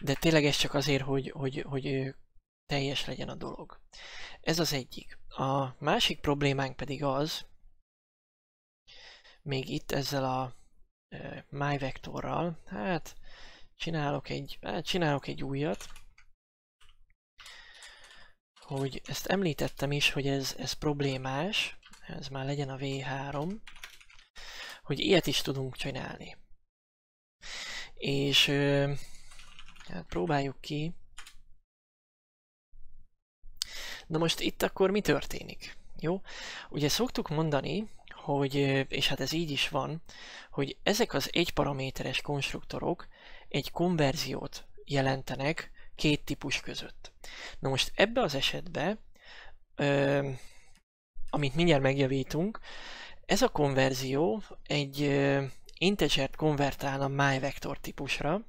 Speaker 1: de tényleg ez csak azért, hogy, hogy, hogy teljes legyen a dolog. Ez az egyik. A másik problémánk pedig az, még itt ezzel a myvectorral, hát csinálok egy, hát csinálok egy újat, hogy ezt említettem is, hogy ez, ez problémás, ez már legyen a V3, hogy ilyet is tudunk csinálni. És hát próbáljuk ki. Na most itt akkor mi történik? Jó? Ugye szoktuk mondani, hogy, és hát ez így is van, hogy ezek az egyparaméteres konstruktorok egy konverziót jelentenek két típus között. Na most ebbe az esetben, ö, amit mindjárt megjavítunk, ez a konverzió egy ö, integert konvertál a myvector típusra,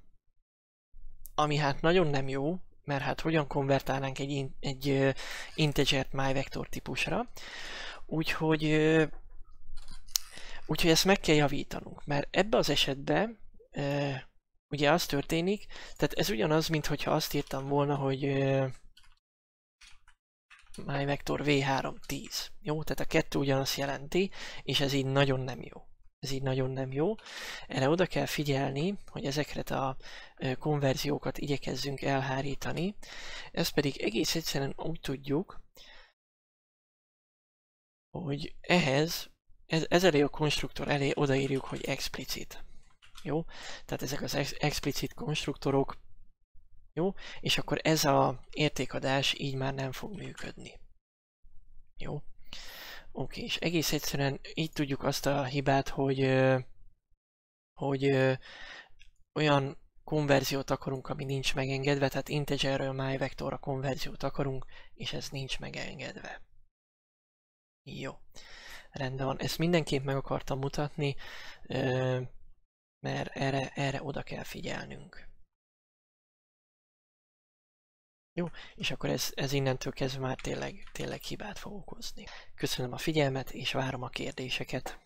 Speaker 1: ami hát nagyon nem jó, mert hát hogyan konvertálnánk egy, egy uh, integert myvector típusra. Úgyhogy, úgyhogy ezt meg kell javítanunk, mert ebbe az esetben ugye az történik, tehát ez ugyanaz, mint hogyha azt írtam volna, hogy uh, myvector v3 10. Jó, tehát a kettő ugyanazt jelenti, és ez így nagyon nem jó ez így nagyon nem jó. Erre oda kell figyelni, hogy ezeket a konverziókat igyekezzünk elhárítani. Ezt pedig egész egyszerűen úgy tudjuk, hogy ehhez, ez, ez elé a konstruktor elé odaírjuk, hogy explicit. Jó? Tehát ezek az ex explicit konstruktorok, jó? És akkor ez a értékadás így már nem fog működni. Jó? Oké, és egész egyszerűen így tudjuk azt a hibát, hogy, hogy olyan konverziót akarunk, ami nincs megengedve, tehát integerről myvectorra konverziót akarunk, és ez nincs megengedve. Jó, rendben van. Ezt mindenképp meg akartam mutatni, mert erre, erre oda kell figyelnünk. Jó, és akkor ez, ez innentől kezdve már tényleg, tényleg hibát fog okozni. Köszönöm a figyelmet, és várom a kérdéseket.